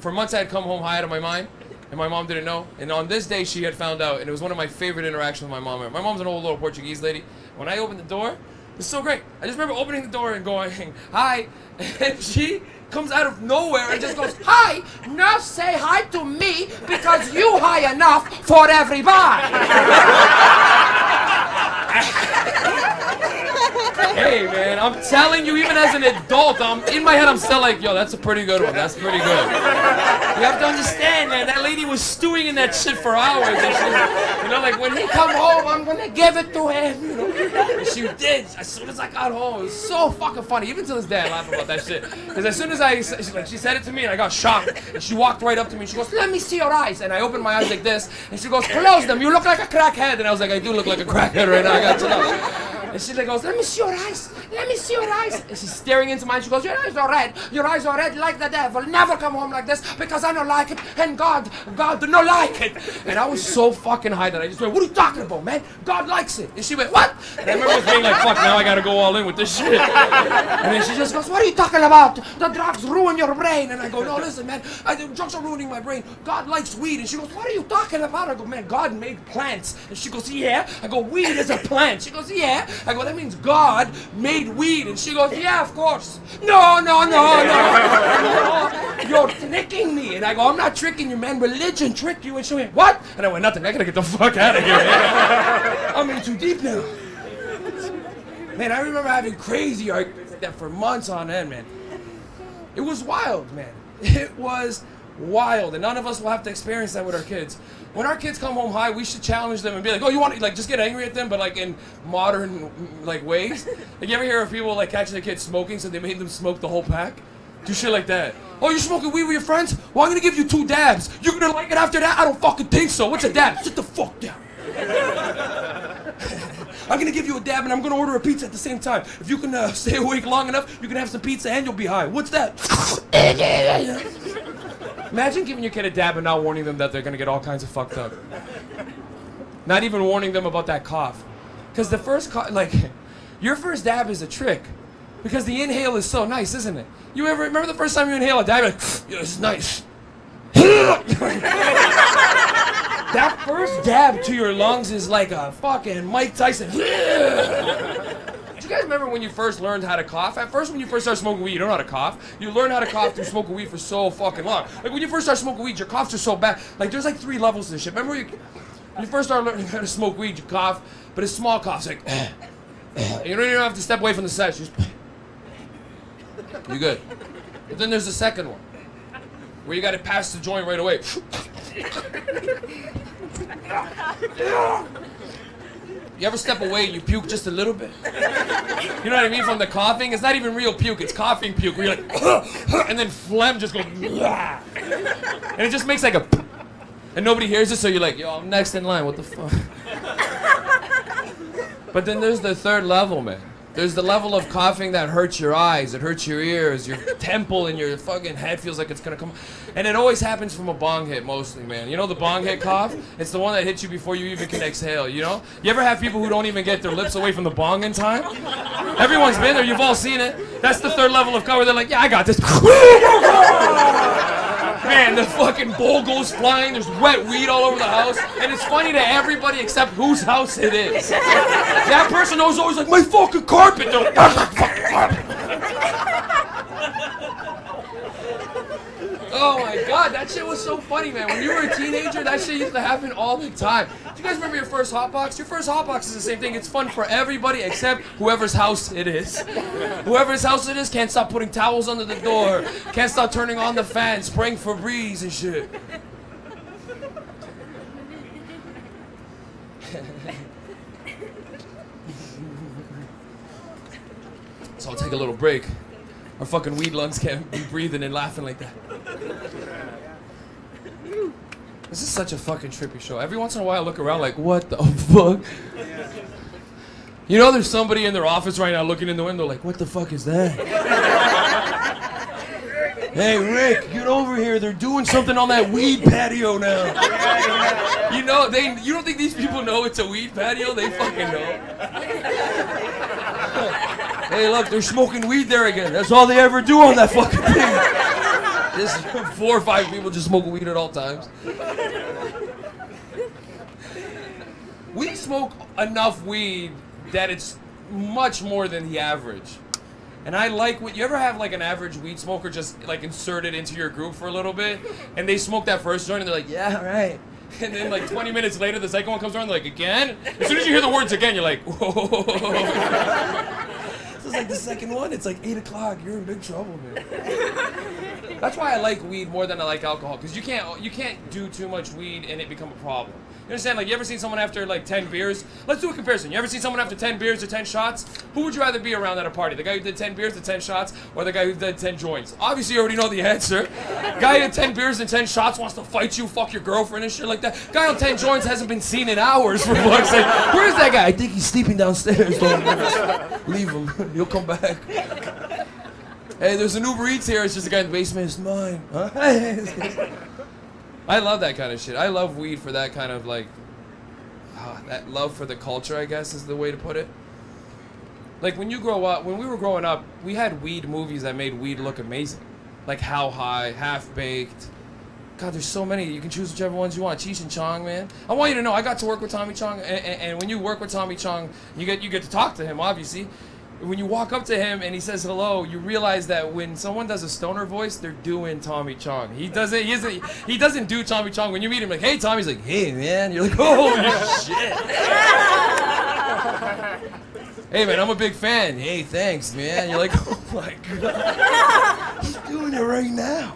for months I had come home high out of my mind, and my mom didn't know. And on this day, she had found out, and it was one of my favorite interactions with my mom. My mom's an old little Portuguese lady, When I opened the door, it's so great. I just remember opening the door and going, "Hi," and <laughs> she comes out of nowhere and just goes, "Hi." Now say hi to me because you high enough for everybody. <laughs> hey man, I'm telling you, even as an adult, I'm in my head, I'm still like, yo, that's a pretty good one. That's pretty good. You have to understand, man. That lady was stewing in that shit for hours. She, you know, like when he come home, I'm gonna give it to him. You know, and she did. As soon as I got home, it was so fucking funny. Even to this day, I laugh about that shit. Because as soon as I, she, like, she said it to me, and I got shocked. And she walked right up to me. and She goes, "Let me see your eyes." And I opened my eyes like this, and she goes, "Close them. You look like a crackhead." And I was like, "I do look like a crackhead right now. I got to know." And she like goes, let me see your eyes. Let me see your eyes. And she's staring into mine. She goes, your eyes are red. Your eyes are red like the devil. Never come home like this because I don't like it. And God, God do not like it. And I was so fucking high that I just went, what are you talking about, man? God likes it. And she went, what? And I remember being like, fuck, now I gotta go all in with this shit. And then she just goes, what are you talking about? The drugs ruin your brain. And I go, no, listen, man. I, the drugs are ruining my brain. God likes weed. And she goes, what are you talking about? I go, man, God made plants. And she goes, yeah. I go, weed is a plant. She goes, yeah. I go, that means God made weed. And she goes, yeah, of course. No, no, no, no. no. You're tricking me. And I go, I'm not tricking you, man. Religion tricked you. And she went, what? And I went, nothing. I gotta get the fuck out of here. I'm in too deep now. Man, I remember having crazy arguments that for months on end, man. It was wild, man. It was wild, and none of us will have to experience that with our kids. When our kids come home high, we should challenge them and be like, "Oh, you want to like just get angry at them, but like in modern like ways." <laughs> Like you ever hear of people like catching their kids smoking, so they made them smoke the whole pack? Do shit like that. Oh, you smoking weed with your friends? Well, I'm gonna give you two dabs. You're gonna like it after that? I don't fucking think so. What's a dab? Sit the fuck down. <laughs> I'm gonna give you a dab and I'm gonna order a pizza at the same time. If you can uh, <laughs> stay awake long enough, you can have some pizza and you'll be high. What's that? Imagine giving your kid a dab and not warning them that they're gonna get all kinds of fucked up. Not even warning them about that cough. Because the first cough, like, your first dab is a trick. Because the inhale is so nice, isn't it? You ever remember the first time you inhale a dab? You're like, yeah, is nice. <laughs> that first dab to your lungs is like a fucking Mike Tyson. <laughs> Do you guys remember when you first learned how to cough? At first, when you first start smoking weed, you don't know how to cough. You learn how to cough through smoking weed for so fucking long. Like when you first start smoking weed, your coughs are so bad. Like there's like three levels to this shit. Remember you, when you first start learning how to smoke weed, you cough, but it's small coughs like. <clears throat> you don't even have to step away from the set. Just you good. But then there's the second one, where you got to pass the joint right away. <laughs> <laughs> You ever step away and you puke just a little bit? You know what I mean? From the coughing, it's not even real puke; it's coughing puke. Where you're like, <laughs> and then phlegm just goes, <laughs> and it just makes like a, and nobody hears it, so you're like, yo, I'm next in line. What the fuck? <laughs> But then there's the third level, man. There's the level of coughing that hurts your eyes, it hurts your ears, your temple and your fucking head feels like it's gonna come. And it always happens from a bong hit, mostly, man. You know the bong hit cough? It's the one that hits you before you even can exhale, you know? You ever have people who don't even get their lips away from the bong in time? Everyone's been there, you've all seen it. That's the third level of cover. They're like, yeah, I got this. <laughs> Man, the fucking bowl goes flying. There's wet weed all over the house, and it's funny to everybody except whose house it is. That person knows always like my fucking carpet. They're like, "That's <laughs> my fucking carpet." Oh my god, that shit was so funny, man. When you were a teenager, that shit used to happen all the time. Do you guys remember your first hot box? Your first hot box is the same thing. It's fun for everybody except whoever's house it is. Whoever's house it is can't stop putting towels under the door, can't stop turning on the fan, spraying Febreze and shit. <laughs> so I'll take a little break. Our fucking weed lungs can't be breathing and laughing like that. This is such a fucking trippy show. Every once in a while, I look around like, what the fuck? You know, there's somebody in their office right now looking in the window like, what the fuck is that? hey, Rick, get over here. They're doing something on that weed patio now. You know, they. You don't think these people know it's a weed patio? They fucking know. Hey, look, they're smoking weed there again. That's all they ever do on that fucking thing. This four or five people just smoking weed at all times. We smoke enough weed that it's much more than the average. And I like what you ever have like an average weed smoker just like inserted into your group for a little bit, and they smoke that first joint and they're like, yeah, right. And then like 20 minutes later, the second one comes around, they're like, again? As soon as you hear the words again, you're like, whoa. This like the second one. It's like 8 o'clock. You're in big trouble, man. <laughs> That's why I like weed more than I like alcohol, because you can't you can't do too much weed and it become a problem. You understand? Like you ever seen someone after like 10 beers? Let's do a comparison. You ever seen someone after 10 beers or 10 shots? Who would you rather be around at a party? The guy who did 10 beers or 10 shots, or the guy who did 10 joints? Obviously, you already know the answer. <laughs> Guy who did 10 beers and 10 shots wants to fight you, fuck your girlfriend and shit like that. Guy on 10 joints hasn't been seen in hours for fuck's sake. Where's that guy? I think he's sleeping downstairs. <laughs> Leave him. <laughs> He'll come back. Hey, there's an Uber Eats here. It's just a guy in the basement. It's mine. Huh? I love that kind of shit. I love weed for that kind of like ah, that love for the culture. I guess is the way to put it. Like when you grow up, when we were growing up, we had weed movies that made weed look amazing, like How High, Half Baked. God, there's so many. You can choose whichever ones you want. Cheech and Chong, man. I want you to know, I got to work with Tommy Chong, and, and, and when you work with Tommy Chong, you get you get to talk to him, obviously. When you walk up to him and he says hello, you realize that when someone does a stoner voice, they're doing Tommy Chong. He doesn't. He doesn't. He doesn't do Tommy Chong. When you meet him, like, hey, Tommy's like, hey, man. You're like, oh <laughs> shit. hey, man, I'm a big fan. Hey, thanks, man. You're like, oh my god, <laughs> he's doing it right now.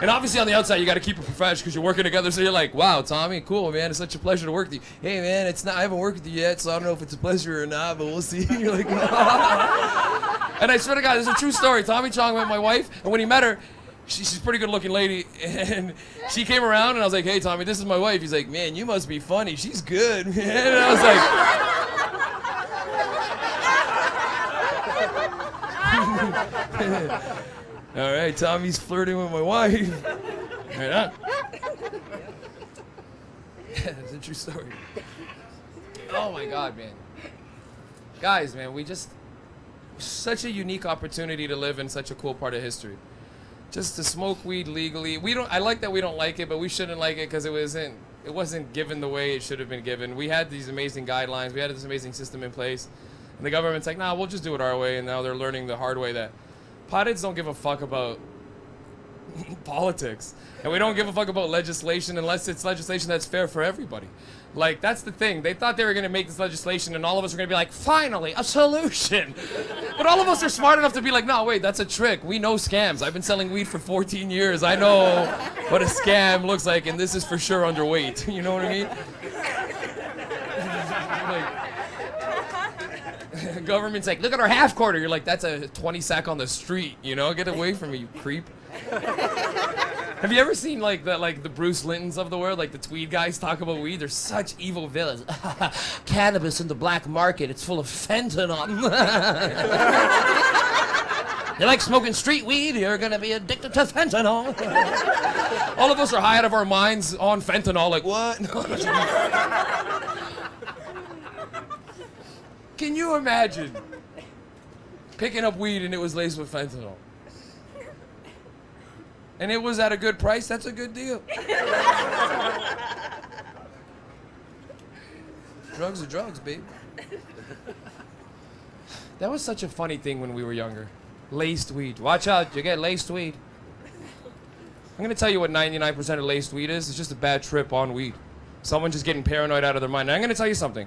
And obviously on the outside, you got to keep it professional because you're working together. So you're like, wow, Tommy, cool, man. It's such a pleasure to work with you. Hey, man, it's not. I haven't worked with you yet, so I don't know if it's a pleasure or not, but we'll see. <laughs> you're like, and I swear to God, this is a true story. Tommy Chong met my wife, and when he met her, she, she's a pretty good looking lady, <laughs> and she came around, and I was like, hey, Tommy, this is my wife. He's like, man, you must be funny. She's good, <laughs> man. And I was like. All right, Tommy's flirting with my wife. Right on. <laughs> That's a true story. Oh my God, man. Guys, man, we just such a unique opportunity to live in such a cool part of history. Just to smoke weed legally. We don't. I like that we don't like it, but we shouldn't like it because it wasn't. It wasn't given the way it should have been given. We had these amazing guidelines. We had this amazing system in place, and the government's like, "Nah, we'll just do it our way." And now they're learning the hard way that potheads don't give a fuck about <laughs> politics. And we don't give a fuck about legislation unless it's legislation that's fair for everybody. Like, that's the thing. They thought they were going to make this legislation and all of us are going to be like, finally, a solution. <laughs> but all of us are smart enough to be like, no, wait, that's a trick. We know scams. I've been selling weed for 14 years. I know what a scam looks like, and this is for sure underweight. <laughs> you know what I mean? like, government's like, look at our half quarter. You're like, that's a 20 sack on the street. You know, get away from me, you creep. <laughs> Have you ever seen like the like the Bruce Lintons of the world, like the tweed guys talk about weed? They're such evil villains. <laughs> Cannabis in the black market, it's full of fentanyl. <laughs> you like smoking street weed? You're gonna be addicted to fentanyl. All of us are high out of our minds on fentanyl. Like what? Can you imagine picking up weed and it was laced with fentanyl? And it was at a good price, that's a good deal. drugs are drugs, babe. That was such a funny thing when we were younger. Laced weed. Watch out, you get laced weed. I'm gonna tell you what 99% of laced weed is. It's just a bad trip on weed. Someone just getting paranoid out of their mind. And I'm gonna tell you something.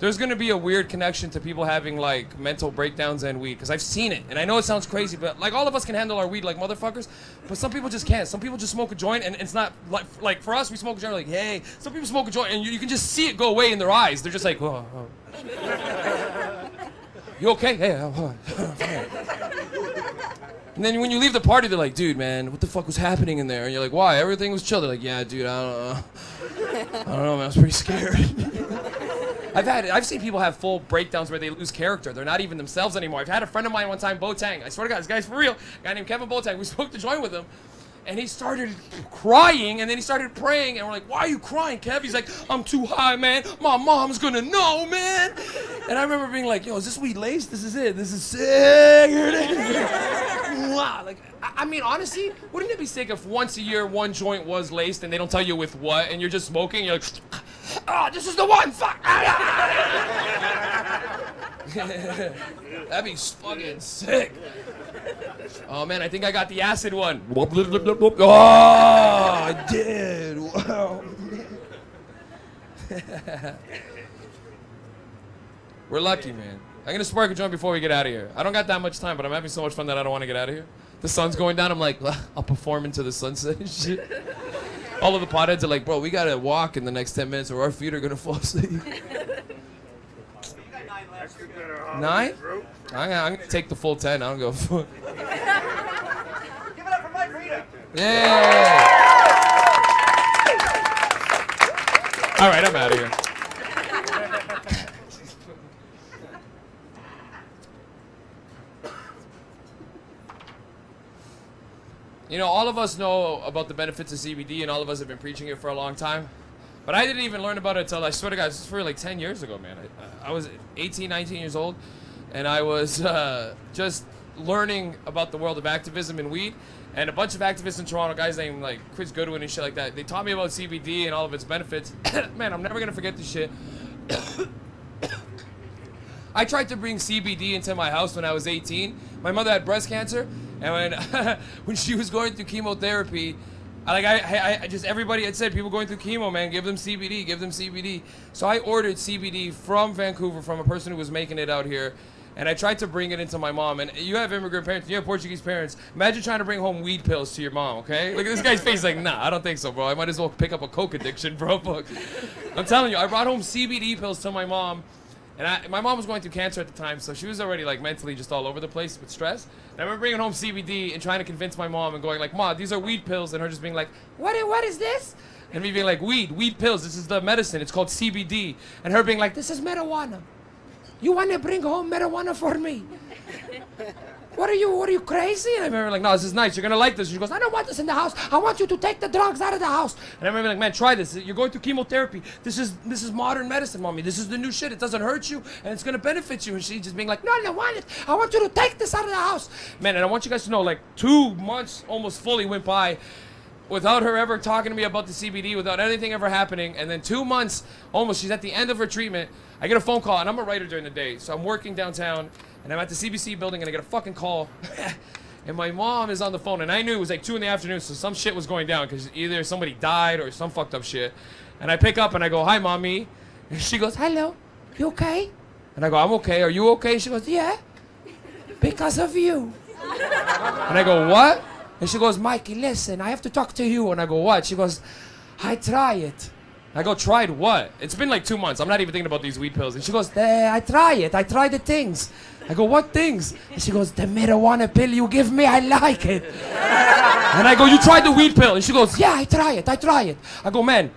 There's gonna be a weird connection to people having like mental breakdowns and weed, because I've seen it, and I know it sounds crazy, but like all of us can handle our weed like motherfuckers, but some people just can't. Some people just smoke a joint, and it's not like like for us, we smoke a joint, like hey. Some people smoke a joint, and you, you can just see it go away in their eyes. They're just like, whoa. <laughs> you okay? Yeah. oh, <laughs> And then when you leave the party, they're like, dude, man, what the fuck was happening in there? And you're like, why? Everything was chill. They're like, yeah, dude, I don't know. <laughs> I don't know, man. I was pretty scared. I've had I've seen people have full breakdowns where they lose character. They're not even themselves anymore. I've had a friend of mine one time, Botang. I swear to God, this guy's for real. A guy named Kevin Botang. We <laughs> spoke to join with him. And he started crying, and then he started praying, and we're like, "Why are you crying, Kev?" He's like, "I'm too high, man. My mom's gonna know, man." And I remember being like, "Yo, is this weed laced? This is it. This is sick." Here it is. wow. Like, I I mean, honestly, wouldn't it be sick if once a year one joint was laced and they don't tell you with what, and you're just smoking? You're like. Oh, this is the one. Fuck. Ah! <laughs> That'd be fucking sick. Oh man, I think I got the acid one. Oh, I did. Wow. <laughs> We're lucky, man. I'm gonna spark a joint before we get out of here. I don't got that much time, but I'm having so much fun that I don't want to get out of here. The sun's going down. I'm like, <laughs> I'll perform into the sunset shit. All of the potheads are like, bro, we gotta walk in the next 10 minutes or our feet are gonna fall asleep. <laughs> Nine? I'm, I'm gonna take the full 10. I don't go fuck. Give it up for Mike Rita. Yeah. All right, I'm out of here. You know, all of us know about the benefits of CBD, and all of us have been preaching it for a long time. But I didn't even learn about it until I swear to God, this was for like 10 years ago, man. I, I was 18, 19 years old, and I was uh, just learning about the world of activism and weed. And a bunch of activists in Toronto, guys named like Chris Goodwin and shit like that, they taught me about CBD and all of its benefits. <coughs> man, I'm never gonna forget this shit. <coughs> I tried to bring CBD into my house when I was 18. My mother had breast cancer, and when <laughs> when she was going through chemotherapy, like I, I, I just everybody had said people going through chemo, man, give them CBD, give them CBD. So I ordered CBD from Vancouver from a person who was making it out here. And I tried to bring it into my mom. And you have immigrant parents, you have Portuguese parents. Imagine trying to bring home weed pills to your mom, okay? Look at this guy's face, like, nah, I don't think so, bro. I might as well pick up a coke addiction, bro. <laughs> Fuck. I'm telling you, I brought home CBD pills to my mom. And I, my mom was going through cancer at the time, so she was already like mentally just all over the place with stress. And I remember bringing home CBD and trying to convince my mom and going like, "Ma, these are weed pills," and her just being like, "What? What is this?" And me being like, "Weed, weed pills. This is the medicine. It's called CBD." And her being like, "This is marijuana. You want to bring home marijuana for me?" <laughs> What are you? What are you crazy? And I remember like, no, this is nice. You're gonna like this. She goes, I don't want this in the house. I want you to take the drugs out of the house. And I remember like, man, try this. You're going through chemotherapy. This is this is modern medicine, mommy. This is the new shit. It doesn't hurt you and it's gonna benefit you. And she just being like, no, I don't want it. I want you to take this out of the house, man. And I want you guys to know, like, two months almost fully went by without her ever talking to me about the CBD, without anything ever happening. And then two months, almost, she's at the end of her treatment. I get a phone call, and I'm a writer during the day, so I'm working downtown, and I'm at the CBC building, and I get a fucking call. <laughs> and my mom is on the phone, and I knew it was like 2 in the afternoon, so some shit was going down, because either somebody died or some fucked up shit. And I pick up, and I go, hi, mommy. <laughs> And she goes, hello, you okay? And I go, I'm okay. Are you okay? She goes, yeah, because of you. And I go, what? And she goes, Mikey, listen, I have to talk to you. And I go, what? She goes, I try it. I go, tried what? It's been like two months. I'm not even thinking about these weed pills. And she goes, "Eh, I try it. I try the things. I go, what things? And she goes, the marijuana pill you give me, I like it. <laughs> and I go, you tried the weed pill? And she goes, yeah, I try it. I try it. I go, man,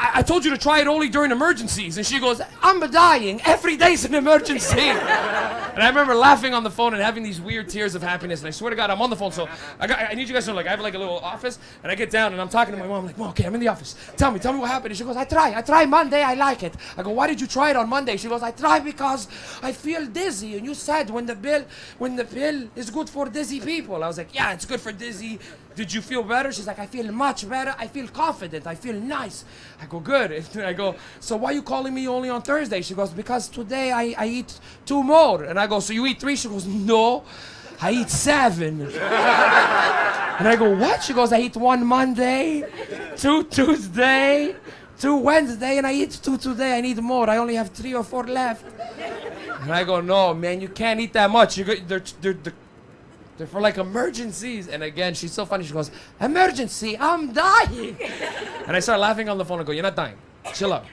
I, I told you to try it only during emergencies. And she goes, I'm dying. Every day's an emergency. <laughs> and I remember laughing on the phone and having these weird tears of happiness. And I swear to God, I'm on the phone. So I, got, I need you guys to know, like, I have like a little office. And I get down and I'm talking to my mom. I'm like, Mom, okay, I'm in the office. Tell me, tell me what happened. And she goes, I try. I try Monday. I like it. I go, why did you try it on Monday? She goes, I try because I feel dizzy. And you said when the bill, when the pill is good for dizzy people. I was like, yeah, it's good for dizzy. Did you feel better? She's like, I feel much better. I feel confident. I feel nice. I go, good. <laughs> And I go, so why are you calling me only on Thursday? She goes, because today I, I eat two more. And I go, so you eat three? She goes, no. I eat seven. <laughs> and I go, what? She goes, I eat one Monday, two Tuesday, two Wednesday, and I eat two today. I need more. I only have three or four left. And I go, no, man, you can't eat that much. You go, they're, they're, they're, they're for like emergencies. And again, she's so funny. She goes, emergency, I'm dying. <laughs> and I start laughing on the phone and go, you're not dying. Chill out.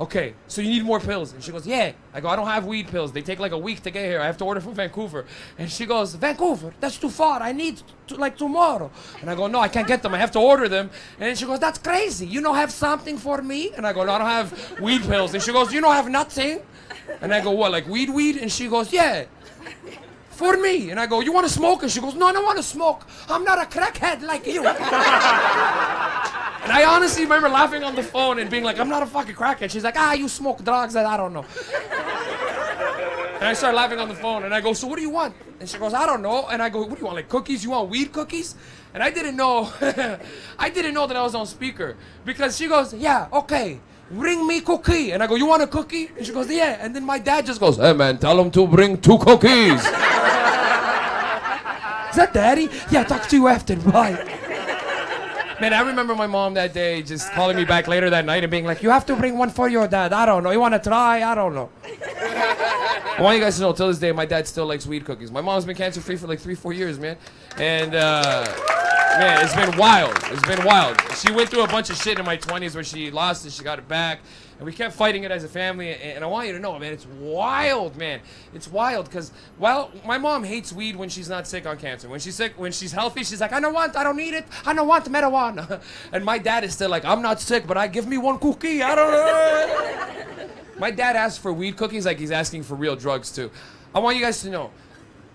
Okay, so you need more pills. And she goes, yeah. I go, I don't have weed pills. They take like a week to get here. I have to order from Vancouver. And she goes, Vancouver, that's too far. I need to, like tomorrow. And I go, no, I can't get them. I have to order them. And she goes, that's crazy. You don't have something for me? And I go, no, I don't have weed pills. And she goes, you don't have nothing? And I go, what, like weed weed? And she goes, yeah. For me. And I go, you want to smoke? And she goes, no, I don't want to smoke. I'm not a crackhead like you. And I honestly remember laughing on the phone and being like, I'm not a fucking crackhead. She's like, ah, you smoke drugs that I don't know. And I start laughing on the phone and I go, so what do you want? And she goes, I don't know. And I go, what do you want, like cookies? You want weed cookies? And I didn't know, <laughs> I didn't know that I was on speaker because she goes, yeah, okay. Bring me cookie. And I go, you want a cookie? And she goes, yeah. And then my dad just goes, hey man, tell him to bring two cookies. <laughs> Is that daddy? Yeah, talk to you after. Bye. Man, I remember my mom that day just calling me back later that night and being like, you have to bring one for your dad. I don't know. You want to try? I don't know. I want you guys to know, till this day, my dad still likes weed cookies. My mom's been cancer free for like three, four years, man. And, uh, man, it's been wild. It's been wild. She went through a bunch of shit in my 20s where she lost it, she got it back. And we kept fighting it as a family. And, I want you to know, man, it's wild, man. It's wild because, well, my mom hates weed when she's not sick on cancer. When she's sick, when she's healthy, she's like, I don't want, I don't need it. I don't want marijuana. <laughs> And my dad is still like, I'm not sick, but I give me one cookie. I don't know. <laughs> My dad asks for weed cookies like he's asking for real drugs too. I want you guys to know,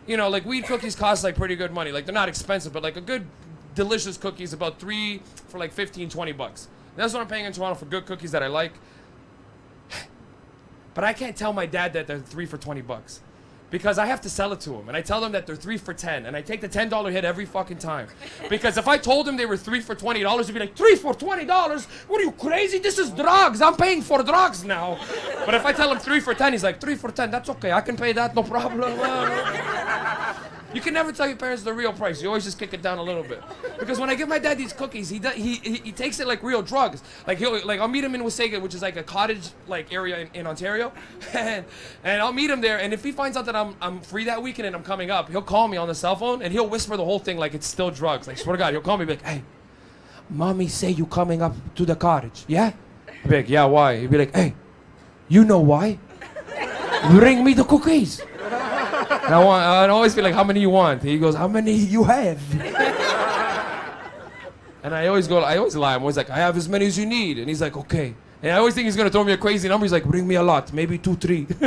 you know, like weed cookies cost like pretty good money. Like they're not expensive, but like a good delicious cookies, about three for like 15, 20 bucks. That's what I'm paying in Toronto for good cookies that I like. <sighs> But I can't tell my dad that they're three for 20 bucks. Because I have to sell it to him. And I tell them that they're three for 10. And I take the $10 hit every fucking time. <laughs> Because if I told him they were three for $20, he'd be like, three for $20? What are you crazy? This is drugs. I'm paying for drugs now. But if I tell him three for 10, he's like, three for 10, that's okay. I can pay that, no problem. <laughs> You can never tell your parents the real price. You always just kick it down a little bit. Because when I give my dad these cookies, he, does, he, he he takes it like real drugs. Like he'll like I'll meet him in Wasaga, which is like a cottage like area in, in Ontario, <laughs> and and I'll meet him there. And if he finds out that I'm I'm free that weekend and I'm coming up, he'll call me on the cell phone and he'll whisper the whole thing like it's still drugs. Like swear to God, he'll call me like, hey, mommy say you coming up to the cottage, yeah? I'll be like, yeah, why? He'll be like, hey, you know why? Bring me the cookies. And I want, I'd always be like, how many you want? He goes, how many you have? and I always go, I always lie. I'm always like, I have as many as you need. And he's like, okay. And I always think he's gonna throw me a crazy number. He's like, bring me a lot, maybe two, three. <laughs>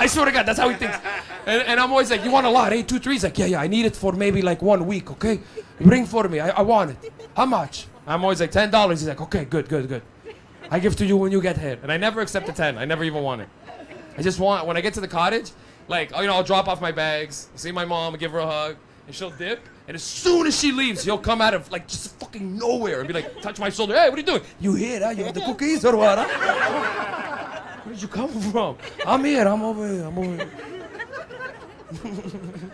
I swear to God, that's how he thinks. And, and I'm always like, you want a lot, eh? Two, three. He's like, yeah, yeah, I need it for maybe like one week, okay? Bring for me, I, I want it. How much? I'm always like, ten dollars. He's like, okay, good, good, good. I give to you when you get here. And I never accept the ten. I never even want it. I just want when I get to the cottage, like oh, you know, I'll drop off my bags, see my mom, give her a hug, and she'll dip. And as soon as she leaves, he'll come out of like just fucking nowhere and be like, touch my shoulder. Hey, what are you doing? You here? Huh? You want the cookies or what? Huh? Where did you come from? I'm here. I'm over here. I'm over here. <laughs>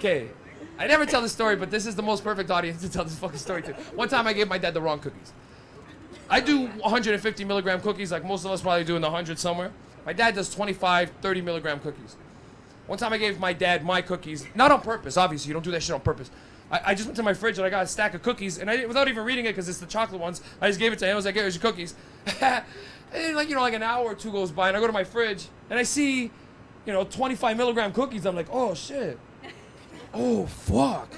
Okay. I never tell this story, but this is the most perfect audience to tell this fucking story to. One time I gave my dad the wrong cookies. I do 150 milligram cookies like most of us probably do in the 100 somewhere. My dad does 25, 30 milligram cookies. One time I gave my dad my cookies, not on purpose, obviously, you don't do that shit on purpose. I, I just went to my fridge and I got a stack of cookies, and I without even reading it because it's the chocolate ones, I just gave it to him. I was like, here's your cookies. <laughs> and then, like, you know, like an hour or two goes by, and I go to my fridge, and I see, you know, 25 milligram cookies. I'm like, oh shit. Oh, fuck.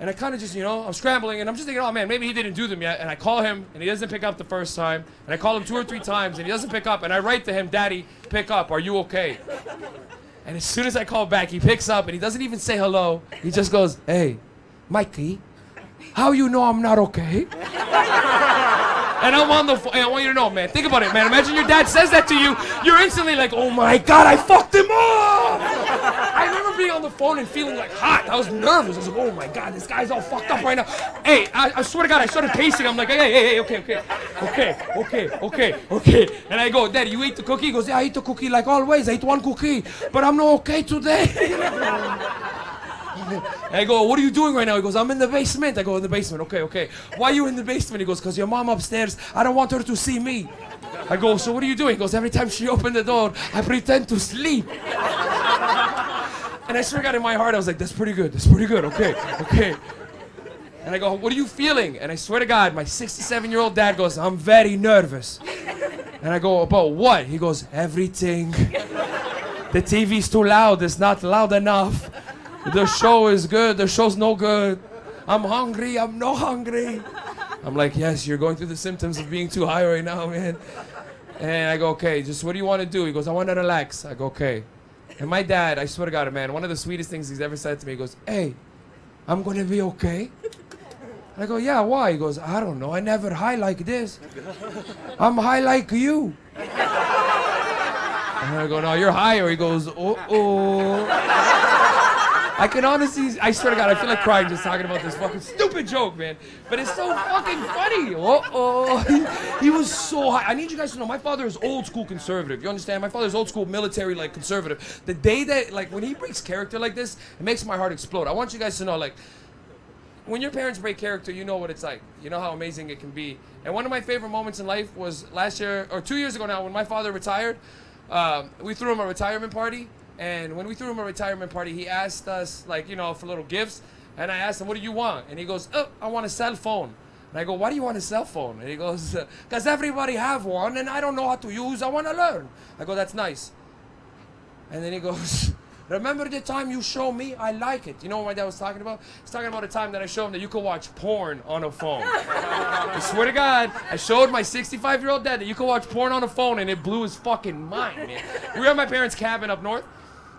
And I kind of just, you know, I'm scrambling and I'm just thinking, oh man, maybe he didn't do them yet. And I call him and he doesn't pick up the first time. And I call him two or three times and he doesn't pick up. And I write to him, Daddy, pick up. Are you okay? And as soon as I call back, he picks up and he doesn't even say hello. He just goes, Hey, Mikey, how you know I'm not okay? And I'm on the. I want you to know, man. Think about it, man. Imagine your dad says that to you. You're instantly like, oh my God, I fucked him up. I remember being on the phone and feeling like hot. I was nervous. I was like, oh my God, this guy's all fucked up right now. Hey, I, I swear to God, I started pacing. I'm like, hey, hey, hey, okay, okay, okay, okay, okay, okay. And I go, Daddy, you ate the cookie? He goes, yeah, I ate the cookie like always. I ate one cookie, but I'm not okay today. <laughs> <laughs> I go, what are you doing right now? He goes, I'm in the basement. I go, in the basement. Okay, okay. Why are you in the basement? He goes, because your mom upstairs. I don't want her to see me. I go, so what are you doing? He goes, every time she opened the door, I pretend to sleep. And I swear to God, in my heart, I was like, that's pretty good. That's pretty good. Okay, okay. And I go, what are you feeling? And I swear to God, my 67 year old dad goes, I'm very nervous. And I go, about what? He goes, everything. The TV's too loud. It's not loud enough. The show is good. The show's no good. I'm hungry. I'm no hungry. I'm like, yes, you're going through the symptoms of being too high right now, man. And I go, okay, just what do you want to do? He goes, I want to relax. I go, okay. And my dad, I swear to God, man, one of the sweetest things he's ever said to me, he goes, hey, I'm going to be okay. I go, yeah, why? He goes, I don't know. I never high like this. I'm high like you. And I go, no, you're higher. He goes, oh, oh. I can honestly, I swear to God, I feel like crying just talking about this fucking stupid joke, man. But it's so fucking funny. Uh oh. He, he was so high. I need you guys to know my father is old school conservative. You understand? My father's old school military, like conservative. The day that, like, when he breaks character like this, it makes my heart explode. I want you guys to know, like, when your parents break character, you know what it's like. You know how amazing it can be. And one of my favorite moments in life was last year, or two years ago now, when my father retired. Um, we threw him a retirement party, and when we threw him a retirement party, he asked us, like, you know, for little gifts. And I asked him, "What do you want?" And he goes, "Oh, I want a cell phone." And I go, "Why do you want a cell phone?" And he goes, <laughs> "Cause everybody have one, and I don't know how to use. I want to learn." I go, "That's nice." And then he goes, <laughs> Remember the time you show me? I like it. You know what my dad was talking about? He's talking about a time that I showed him that you could watch porn on a phone. I swear to God, I showed my 65 year old dad that you could watch porn on a phone and it blew his fucking mind, man. We were at my parents' cabin up north.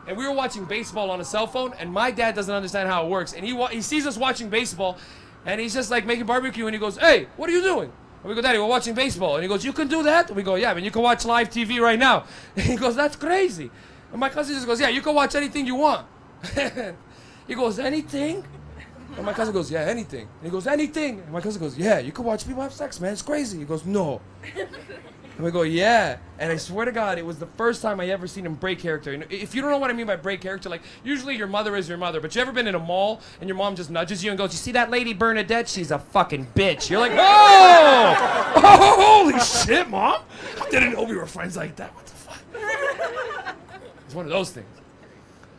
And we were watching baseball on a cell phone, and my dad doesn't understand how it works. And he wa- he sees us watching baseball, and he's just like making barbecue, and he goes, "Hey, what are you doing?" And we go, "Daddy, we're watching baseball." And he goes, "You can do that?" And we go, "Yeah, I mean, you can watch live TV right now." And <laughs> he goes, "That's crazy." And my cousin just goes, "Yeah, you can watch anything you want." <laughs> he goes, "Anything?" And my cousin goes, "Yeah, anything." And he goes, "Anything?" And my cousin goes, "Yeah, you can watch people have sex, man. It's crazy." He goes, "No." And we go, yeah. And I swear to God, it was the first time I ever seen him break character. And if you don't know what I mean by break character, like usually your mother is your mother, but you ever been in a mall and your mom just nudges you and goes, "You see that lady Bernadette? She's a fucking bitch." You're like, "Oh, <laughs> oh holy shit, mom! I didn't know we were friends like that. What the fuck?" It's one of those things.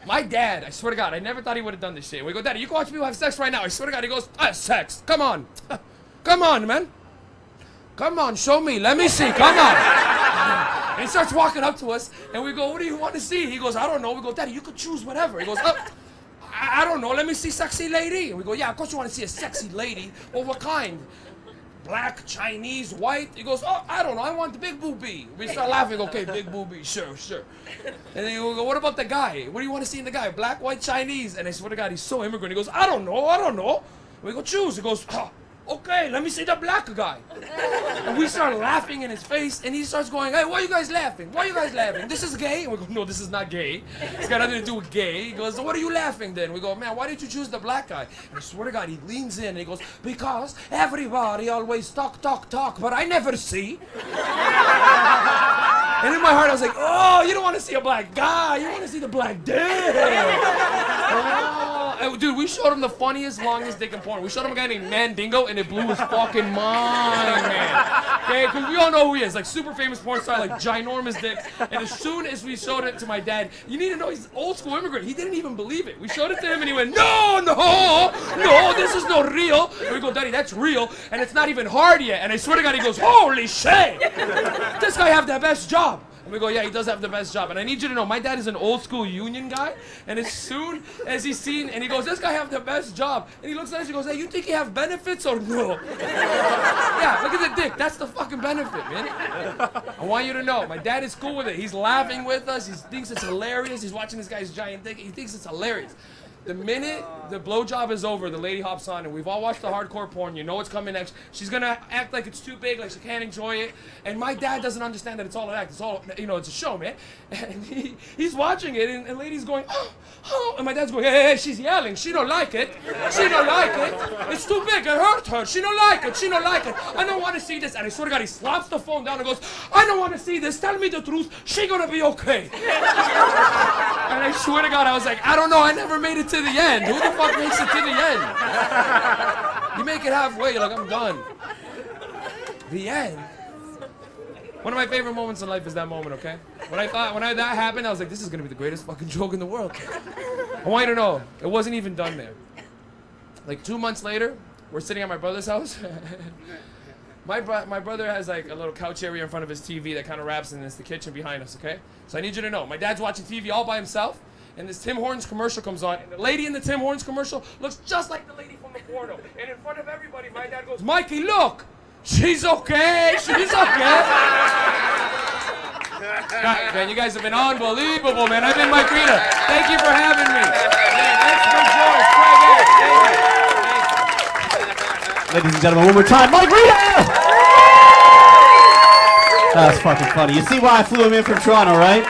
My dad, I swear to God, I never thought he would have done this shit. We go, Daddy, you can watch people have sex right now. I swear to God, he goes, ah, sex. Come on. <laughs> Come on, man. Come on, show me. Let me see. Come on. And he starts walking up to us, and we go, What do you want to see? He goes, I don't know. We go, Daddy, you could choose whatever. He goes, oh, I, I don't know. Let me see sexy lady. And we go, Yeah, of course you want to see a sexy lady. Well, what kind? Black, Chinese, white. He goes, Oh, I don't know. I want the big boobie. We start laughing. Okay, big boobie. Sure, sure. And then we go, What about the guy? What do you want to see in the guy? Black, white, Chinese. And I swear to God, he's so immigrant. He goes, I don't know. I don't know. We go, Choose. He goes, oh, Okay, let me see the black guy. And we start laughing in his face, and he starts going, Hey, why are you guys laughing? Why are you guys laughing? This is gay? And we go, No, this is not gay. It's got nothing to do with gay. He goes, What are you laughing then? We go, Man, why did you choose the black guy? And I swear to God, he leans in and he goes, Because everybody always talk, talk, talk, but I never see. And in my heart, I was like, Oh, you don't want to see a black guy. You want to see the black dude. <laughs> Oh, and dude, we showed him the funniest, longest dick in porn. We showed him a guy named Mandingo, and it blew his fucking mind, man. Okay, because we all know who he is, like super famous porn star, like ginormous dick. And as soon as we showed it to my dad, you need to know he's old school immigrant. He didn't even believe it. We showed it to him, and he went, No, no, no, this is not real. And we go, Daddy, that's real, and it's not even hard yet. And I swear to God, he goes, Holy shit! This guy have the best job. And we go, yeah, he does have the best job. And I need you to know, my dad is an old school union guy. And as soon as he's seen, and he goes, this guy have the best job. And he looks at us, he goes, hey, you think he have benefits or no? yeah, look at the dick. That's the fucking benefit, man. I want you to know, my dad is cool with it. He's laughing with us. He thinks it's hilarious. He's watching this guy's giant dick. He thinks it's hilarious. The minute the blowjob is over, the lady hops on, and we've all watched the hardcore porn. You know what's coming next. She's gonna act like it's too big, like she can't enjoy it. And my dad doesn't understand that it's all an act. It's all, you know, it's a show, man. <laughs> And he, he's watching it, and, and lady's going, oh, oh, and my dad's going, hey, hey, hey, she's yelling. She don't like it. She don't like it. It's too big. It hurt her. She don't like it. She don't like it. I don't want to see this. And I swear to God, he slaps the phone down and goes, I don't want to see this. Tell me the truth. She gonna be okay. <laughs> And I swear to God, I was like, I don't know. I never made it to the end. Who the fuck makes it to the end? You make it halfway, you're like, I'm done. The end. One of my favorite moments in life is that moment, okay? When I thought, when I, that happened, I was like, this is gonna be the greatest fucking joke in the world. I want you to know, it wasn't even done there. Like two months later, we're sitting at my brother's house. <laughs> my, bro- my brother has like a little couch area in front of his TV that kind of wraps, and it's the kitchen behind us, okay? So I need you to know, my dad's watching TV all by himself, and this Tim Hortons commercial comes on, and the lady in the Tim Hortons commercial looks just like the lady from the porno. And in front of everybody, my dad goes, Mikey, look! She's okay! She's okay! God, man, you guys have been unbelievable, man. I've been Mike Rita. Thank you for having me. Man, George. Craig. Ladies and gentlemen, one more time, Mike Rita! That's fucking funny. You see why I flew him in from Toronto, right?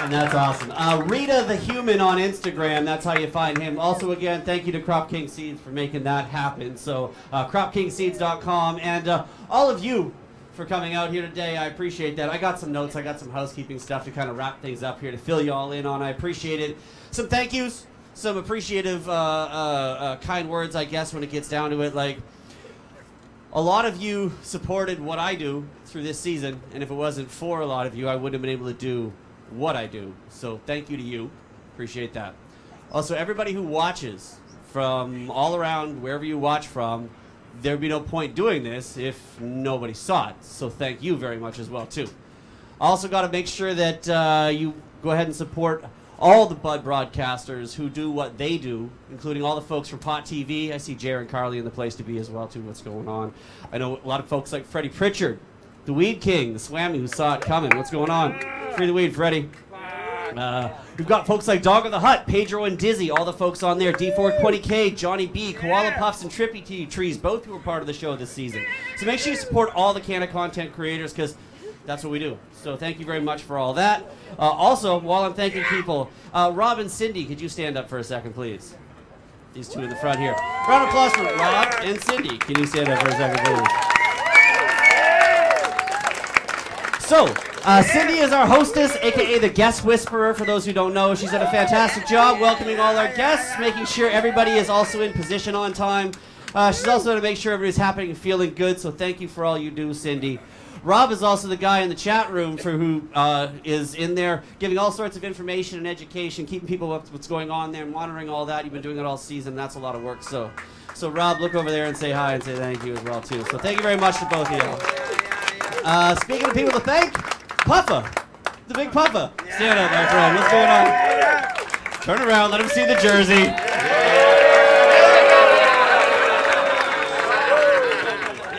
And that's awesome. Uh, Rita the Human on Instagram. That's how you find him. Also, again, thank you to Crop King Seeds for making that happen. So, uh, cropkingseeds.com. And uh, all of you for coming out here today. I appreciate that. I got some notes. I got some housekeeping stuff to kind of wrap things up here to fill you all in on. I appreciate it. Some thank yous. Some appreciative, uh, uh, uh, kind words, I guess, when it gets down to it. Like, a lot of you supported what I do through this season, and if it wasn't for a lot of you, I wouldn't have been able to do what I do. So thank you to you. Appreciate that. Also, everybody who watches from all around, wherever you watch from, there'd be no point doing this if nobody saw it. So thank you very much as well too. Also, got to make sure that uh, you go ahead and support all the Bud broadcasters who do what they do, including all the folks from Pot TV. I see Jared and Carly in the place to be as well too. What's going on? I know a lot of folks like Freddie Pritchard, the Weed King, the Swammy who saw it coming. What's going on? Free the weed, Freddie. Uh, we've got folks like Dog of the Hut, Pedro and Dizzy, all the folks on there, D420K, Johnny B, Koala Puffs, and Trippy T Trees, both who were part of the show this season. So make sure you support all the Canada content creators because that's what we do. So thank you very much for all that. Uh, also, while I'm thanking people, uh, Rob and Cindy, could you stand up for a second, please? These two in the front here. Round of applause for Rob and Cindy. Can you stand up for a second, please? So, uh, Cindy is our hostess, aka the guest whisperer. For those who don't know, she's done a fantastic job welcoming all our guests, making sure everybody is also in position on time. Uh, she's also going to make sure everybody's happy and feeling good. So, thank you for all you do, Cindy. Rob is also the guy in the chat room for who uh, is in there giving all sorts of information and education, keeping people up to what's going on there, monitoring all that. You've been doing it all season. That's a lot of work. So, so Rob, look over there and say hi and say thank you as well too. So, thank you very much to both of you. Uh, speaking of people to thank, Puffa, the big Puffa. Stand up, my friend. What's going on? Turn around. Let him see the jersey.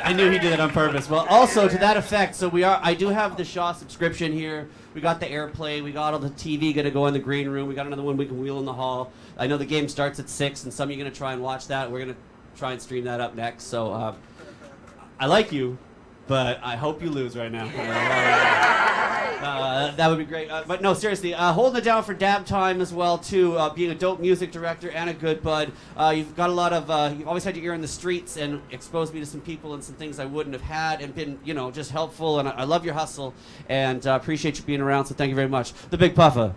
I knew he did it on purpose. Well, also to that effect, so we are. I do have the Shaw subscription here. We got the AirPlay. We got all the TV going to go in the green room. We got another one we can wheel in the hall. I know the game starts at six, and some of you are going to try and watch that. We're going to try and stream that up next. So uh, I like you, but I hope you lose right now. Uh, that would be great. Uh, but no, seriously, uh, holding it down for Dab Time as well too. Uh, being a dope music director and a good bud, uh, you've got a lot of. Uh, you've always had your ear in the streets and exposed me to some people and some things I wouldn't have had, and been you know just helpful. And I, I love your hustle and appreciate you being around. So thank you very much. The Big Puffa.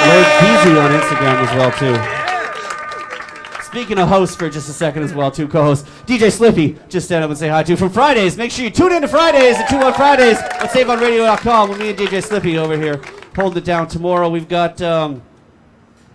Lord Geezy on Instagram as well too. Speaking of hosts for just a second as well, too, co-host DJ Slippy, just stand up and say hi to from Fridays. Make sure you tune in to Fridays at 2 on Fridays at SaveOnRadio.com with me and DJ Slippy over here holding it down tomorrow. We've got um,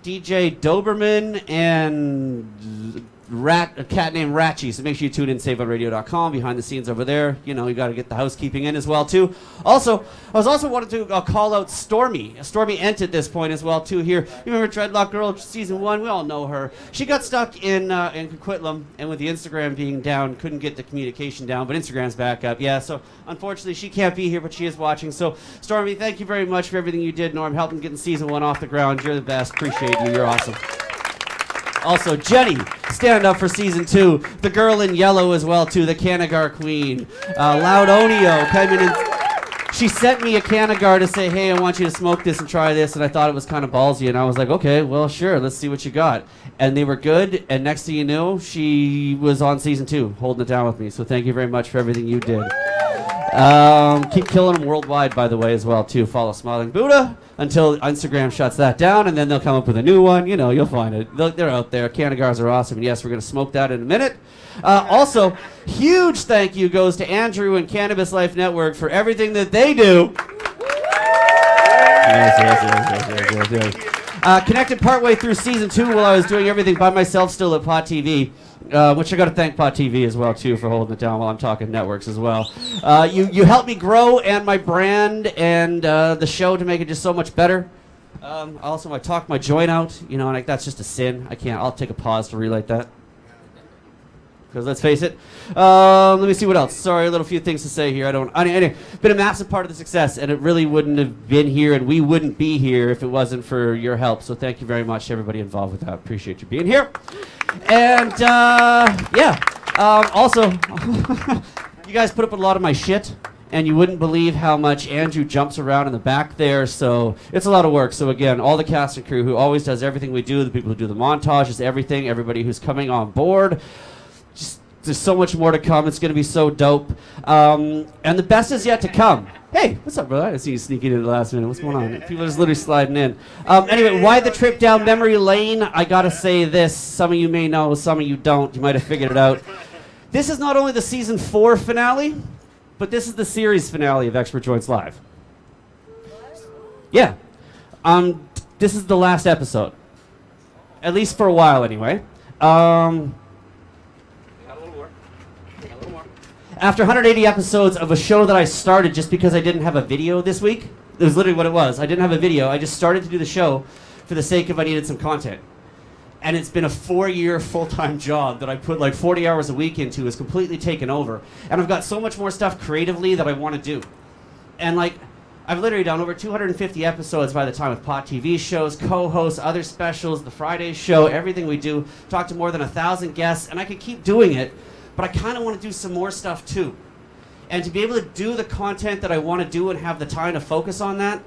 DJ Doberman and rat a cat named Ratchy. So make sure you tune in SaveOnRadio.com behind the scenes over there. You know you got to get the housekeeping in as well too. Also, I was also wanted to uh, call out Stormy. Stormy Ent at this point as well too. Here, you remember Dreadlock Girl season one? We all know her. She got stuck in uh, in Coquitlam, and with the Instagram being down, couldn't get the communication down. But Instagram's back up. Yeah. So unfortunately, she can't be here, but she is watching. So Stormy, thank you very much for everything you did, Norm, helping getting season one off the ground. You're the best. Appreciate you. You're awesome. Also, Jenny, stand up for season two. The girl in yellow as well, too, the Cannagar queen. Uh, Loud Onio coming in. She sent me a Cannagar to say, hey, I want you to smoke this and try this. And I thought it was kind of ballsy. And I was like, okay, well, sure, let's see what you got. And they were good. And next thing you know, she was on season two, holding it down with me. So thank you very much for everything you did. Um, keep killing them worldwide, by the way, as well too. Follow Smiling Buddha until Instagram shuts that down, and then they'll come up with a new one. You know, you'll find it. They're they're out there. Cannagars are awesome, and yes, we're gonna smoke that in a minute. Uh, also, huge thank you goes to Andrew and Cannabis Life Network for everything that they do. Yes, yes, yes. Uh, connected partway through season two while I was doing everything by myself still at Pot TV. Uh, which I got to thank Pot TV as well too for holding it down while I'm talking networks as well. Uh, you you helped me grow and my brand and uh, the show to make it just so much better. Um, also, I talked my joint out, you know, and like, that's just a sin. I can't. I'll take a pause to relight that. Because let's face it. Um, let me see what else. Sorry, a little few things to say here. I don't. I anyway, been a massive part of the success, and it really wouldn't have been here, and we wouldn't be here if it wasn't for your help. So thank you very much, everybody involved with that. Appreciate you being here. And uh, yeah. Um, also, <laughs> you guys put up a lot of my shit, and you wouldn't believe how much Andrew jumps around in the back there. So it's a lot of work. So again, all the cast and crew who always does everything we do, the people who do the montages, everything, everybody who's coming on board. There's so much more to come. It's going to be so dope. Um, and the best is yet to come. Hey, what's up, brother? I see you sneaking in the last minute. What's going on? People are just literally sliding in. Um, anyway, why the trip down memory lane? I got to say this. Some of you may know, some of you don't. You might have figured it out. This is not only the season four finale, but this is the series finale of Expert Joints Live. Yeah. Um, this is the last episode. At least for a while, anyway. Um, after 180 episodes of a show that I started just because I didn't have a video this week, it was literally what it was. I didn't have a video. I just started to do the show for the sake of I needed some content. And it's been a four year full time job that I put like 40 hours a week into, is completely taken over. And I've got so much more stuff creatively that I want to do. And like, I've literally done over 250 episodes by the time with Pot TV shows, co-hosts, other specials, the Friday show, everything we do. Talked to more than a thousand guests, and I could keep doing it, but I kind of want to do some more stuff too. And to be able to do the content that I want to do and have the time to focus on that,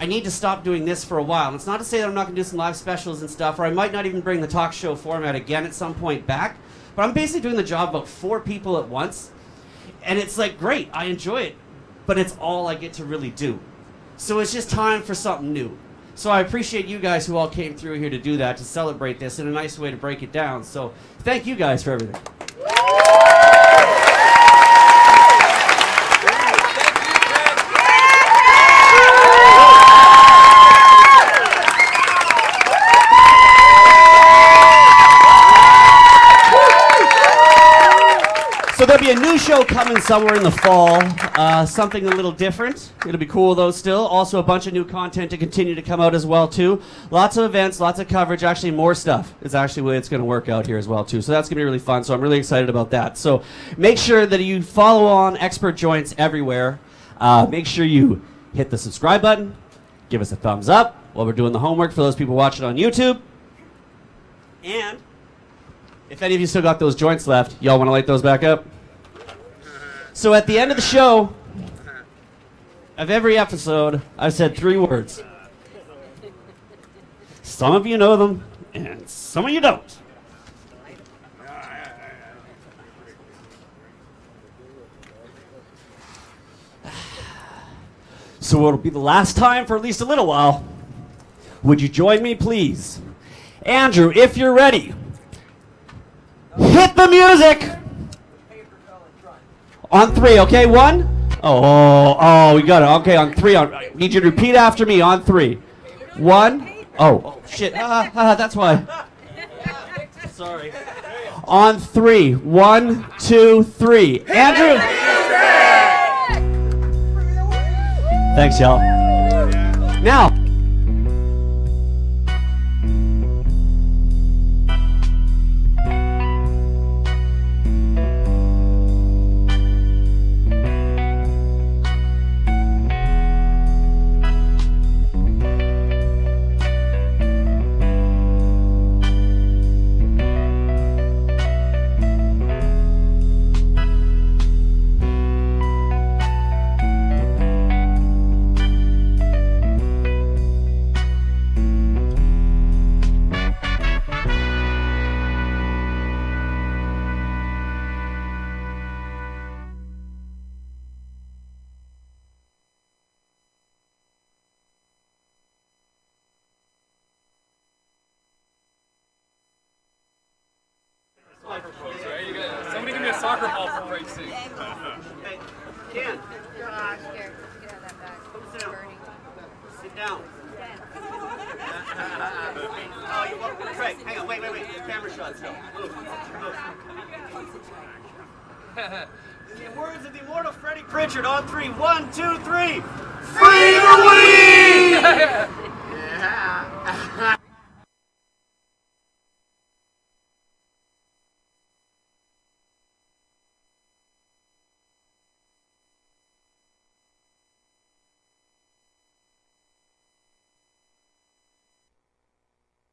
I need to stop doing this for a while. And it's not to say that I'm not going to do some live specials and stuff, or I might not even bring the talk show format again at some point back. But I'm basically doing the job about four people at once, and it's like great. I enjoy it, but it's all I get to really do. So it's just time for something new. So I appreciate you guys who all came through here to do that, to celebrate this in a nice way to break it down. So thank you guys for everything. So a new show coming somewhere in the fall, uh, something a little different. It'll be cool though. Still, also a bunch of new content to continue to come out as well too. Lots of events, lots of coverage. Actually, more stuff is actually way it's going to work out here as well too. So that's going to be really fun. So I'm really excited about that. So make sure that you follow on Expert Joints everywhere. Uh, make sure you hit the subscribe button, give us a thumbs up while we're doing the homework for those people watching on YouTube, and if any of you still got those joints left, y'all want to light those back up? So at the end of the show, of every episode, I've said three words. Some of you know them, and some of you don't. So it'll be the last time for at least a little while. Would you join me, please? Andrew, if you're ready, hit the music! On three, okay? One. Oh, oh, we got it. Okay, on three. On, I need you to repeat after me on three. One. Oh, oh shit. Ah, ah, that's why. Sorry. On three. One, two, three. Andrew. Thanks, y'all.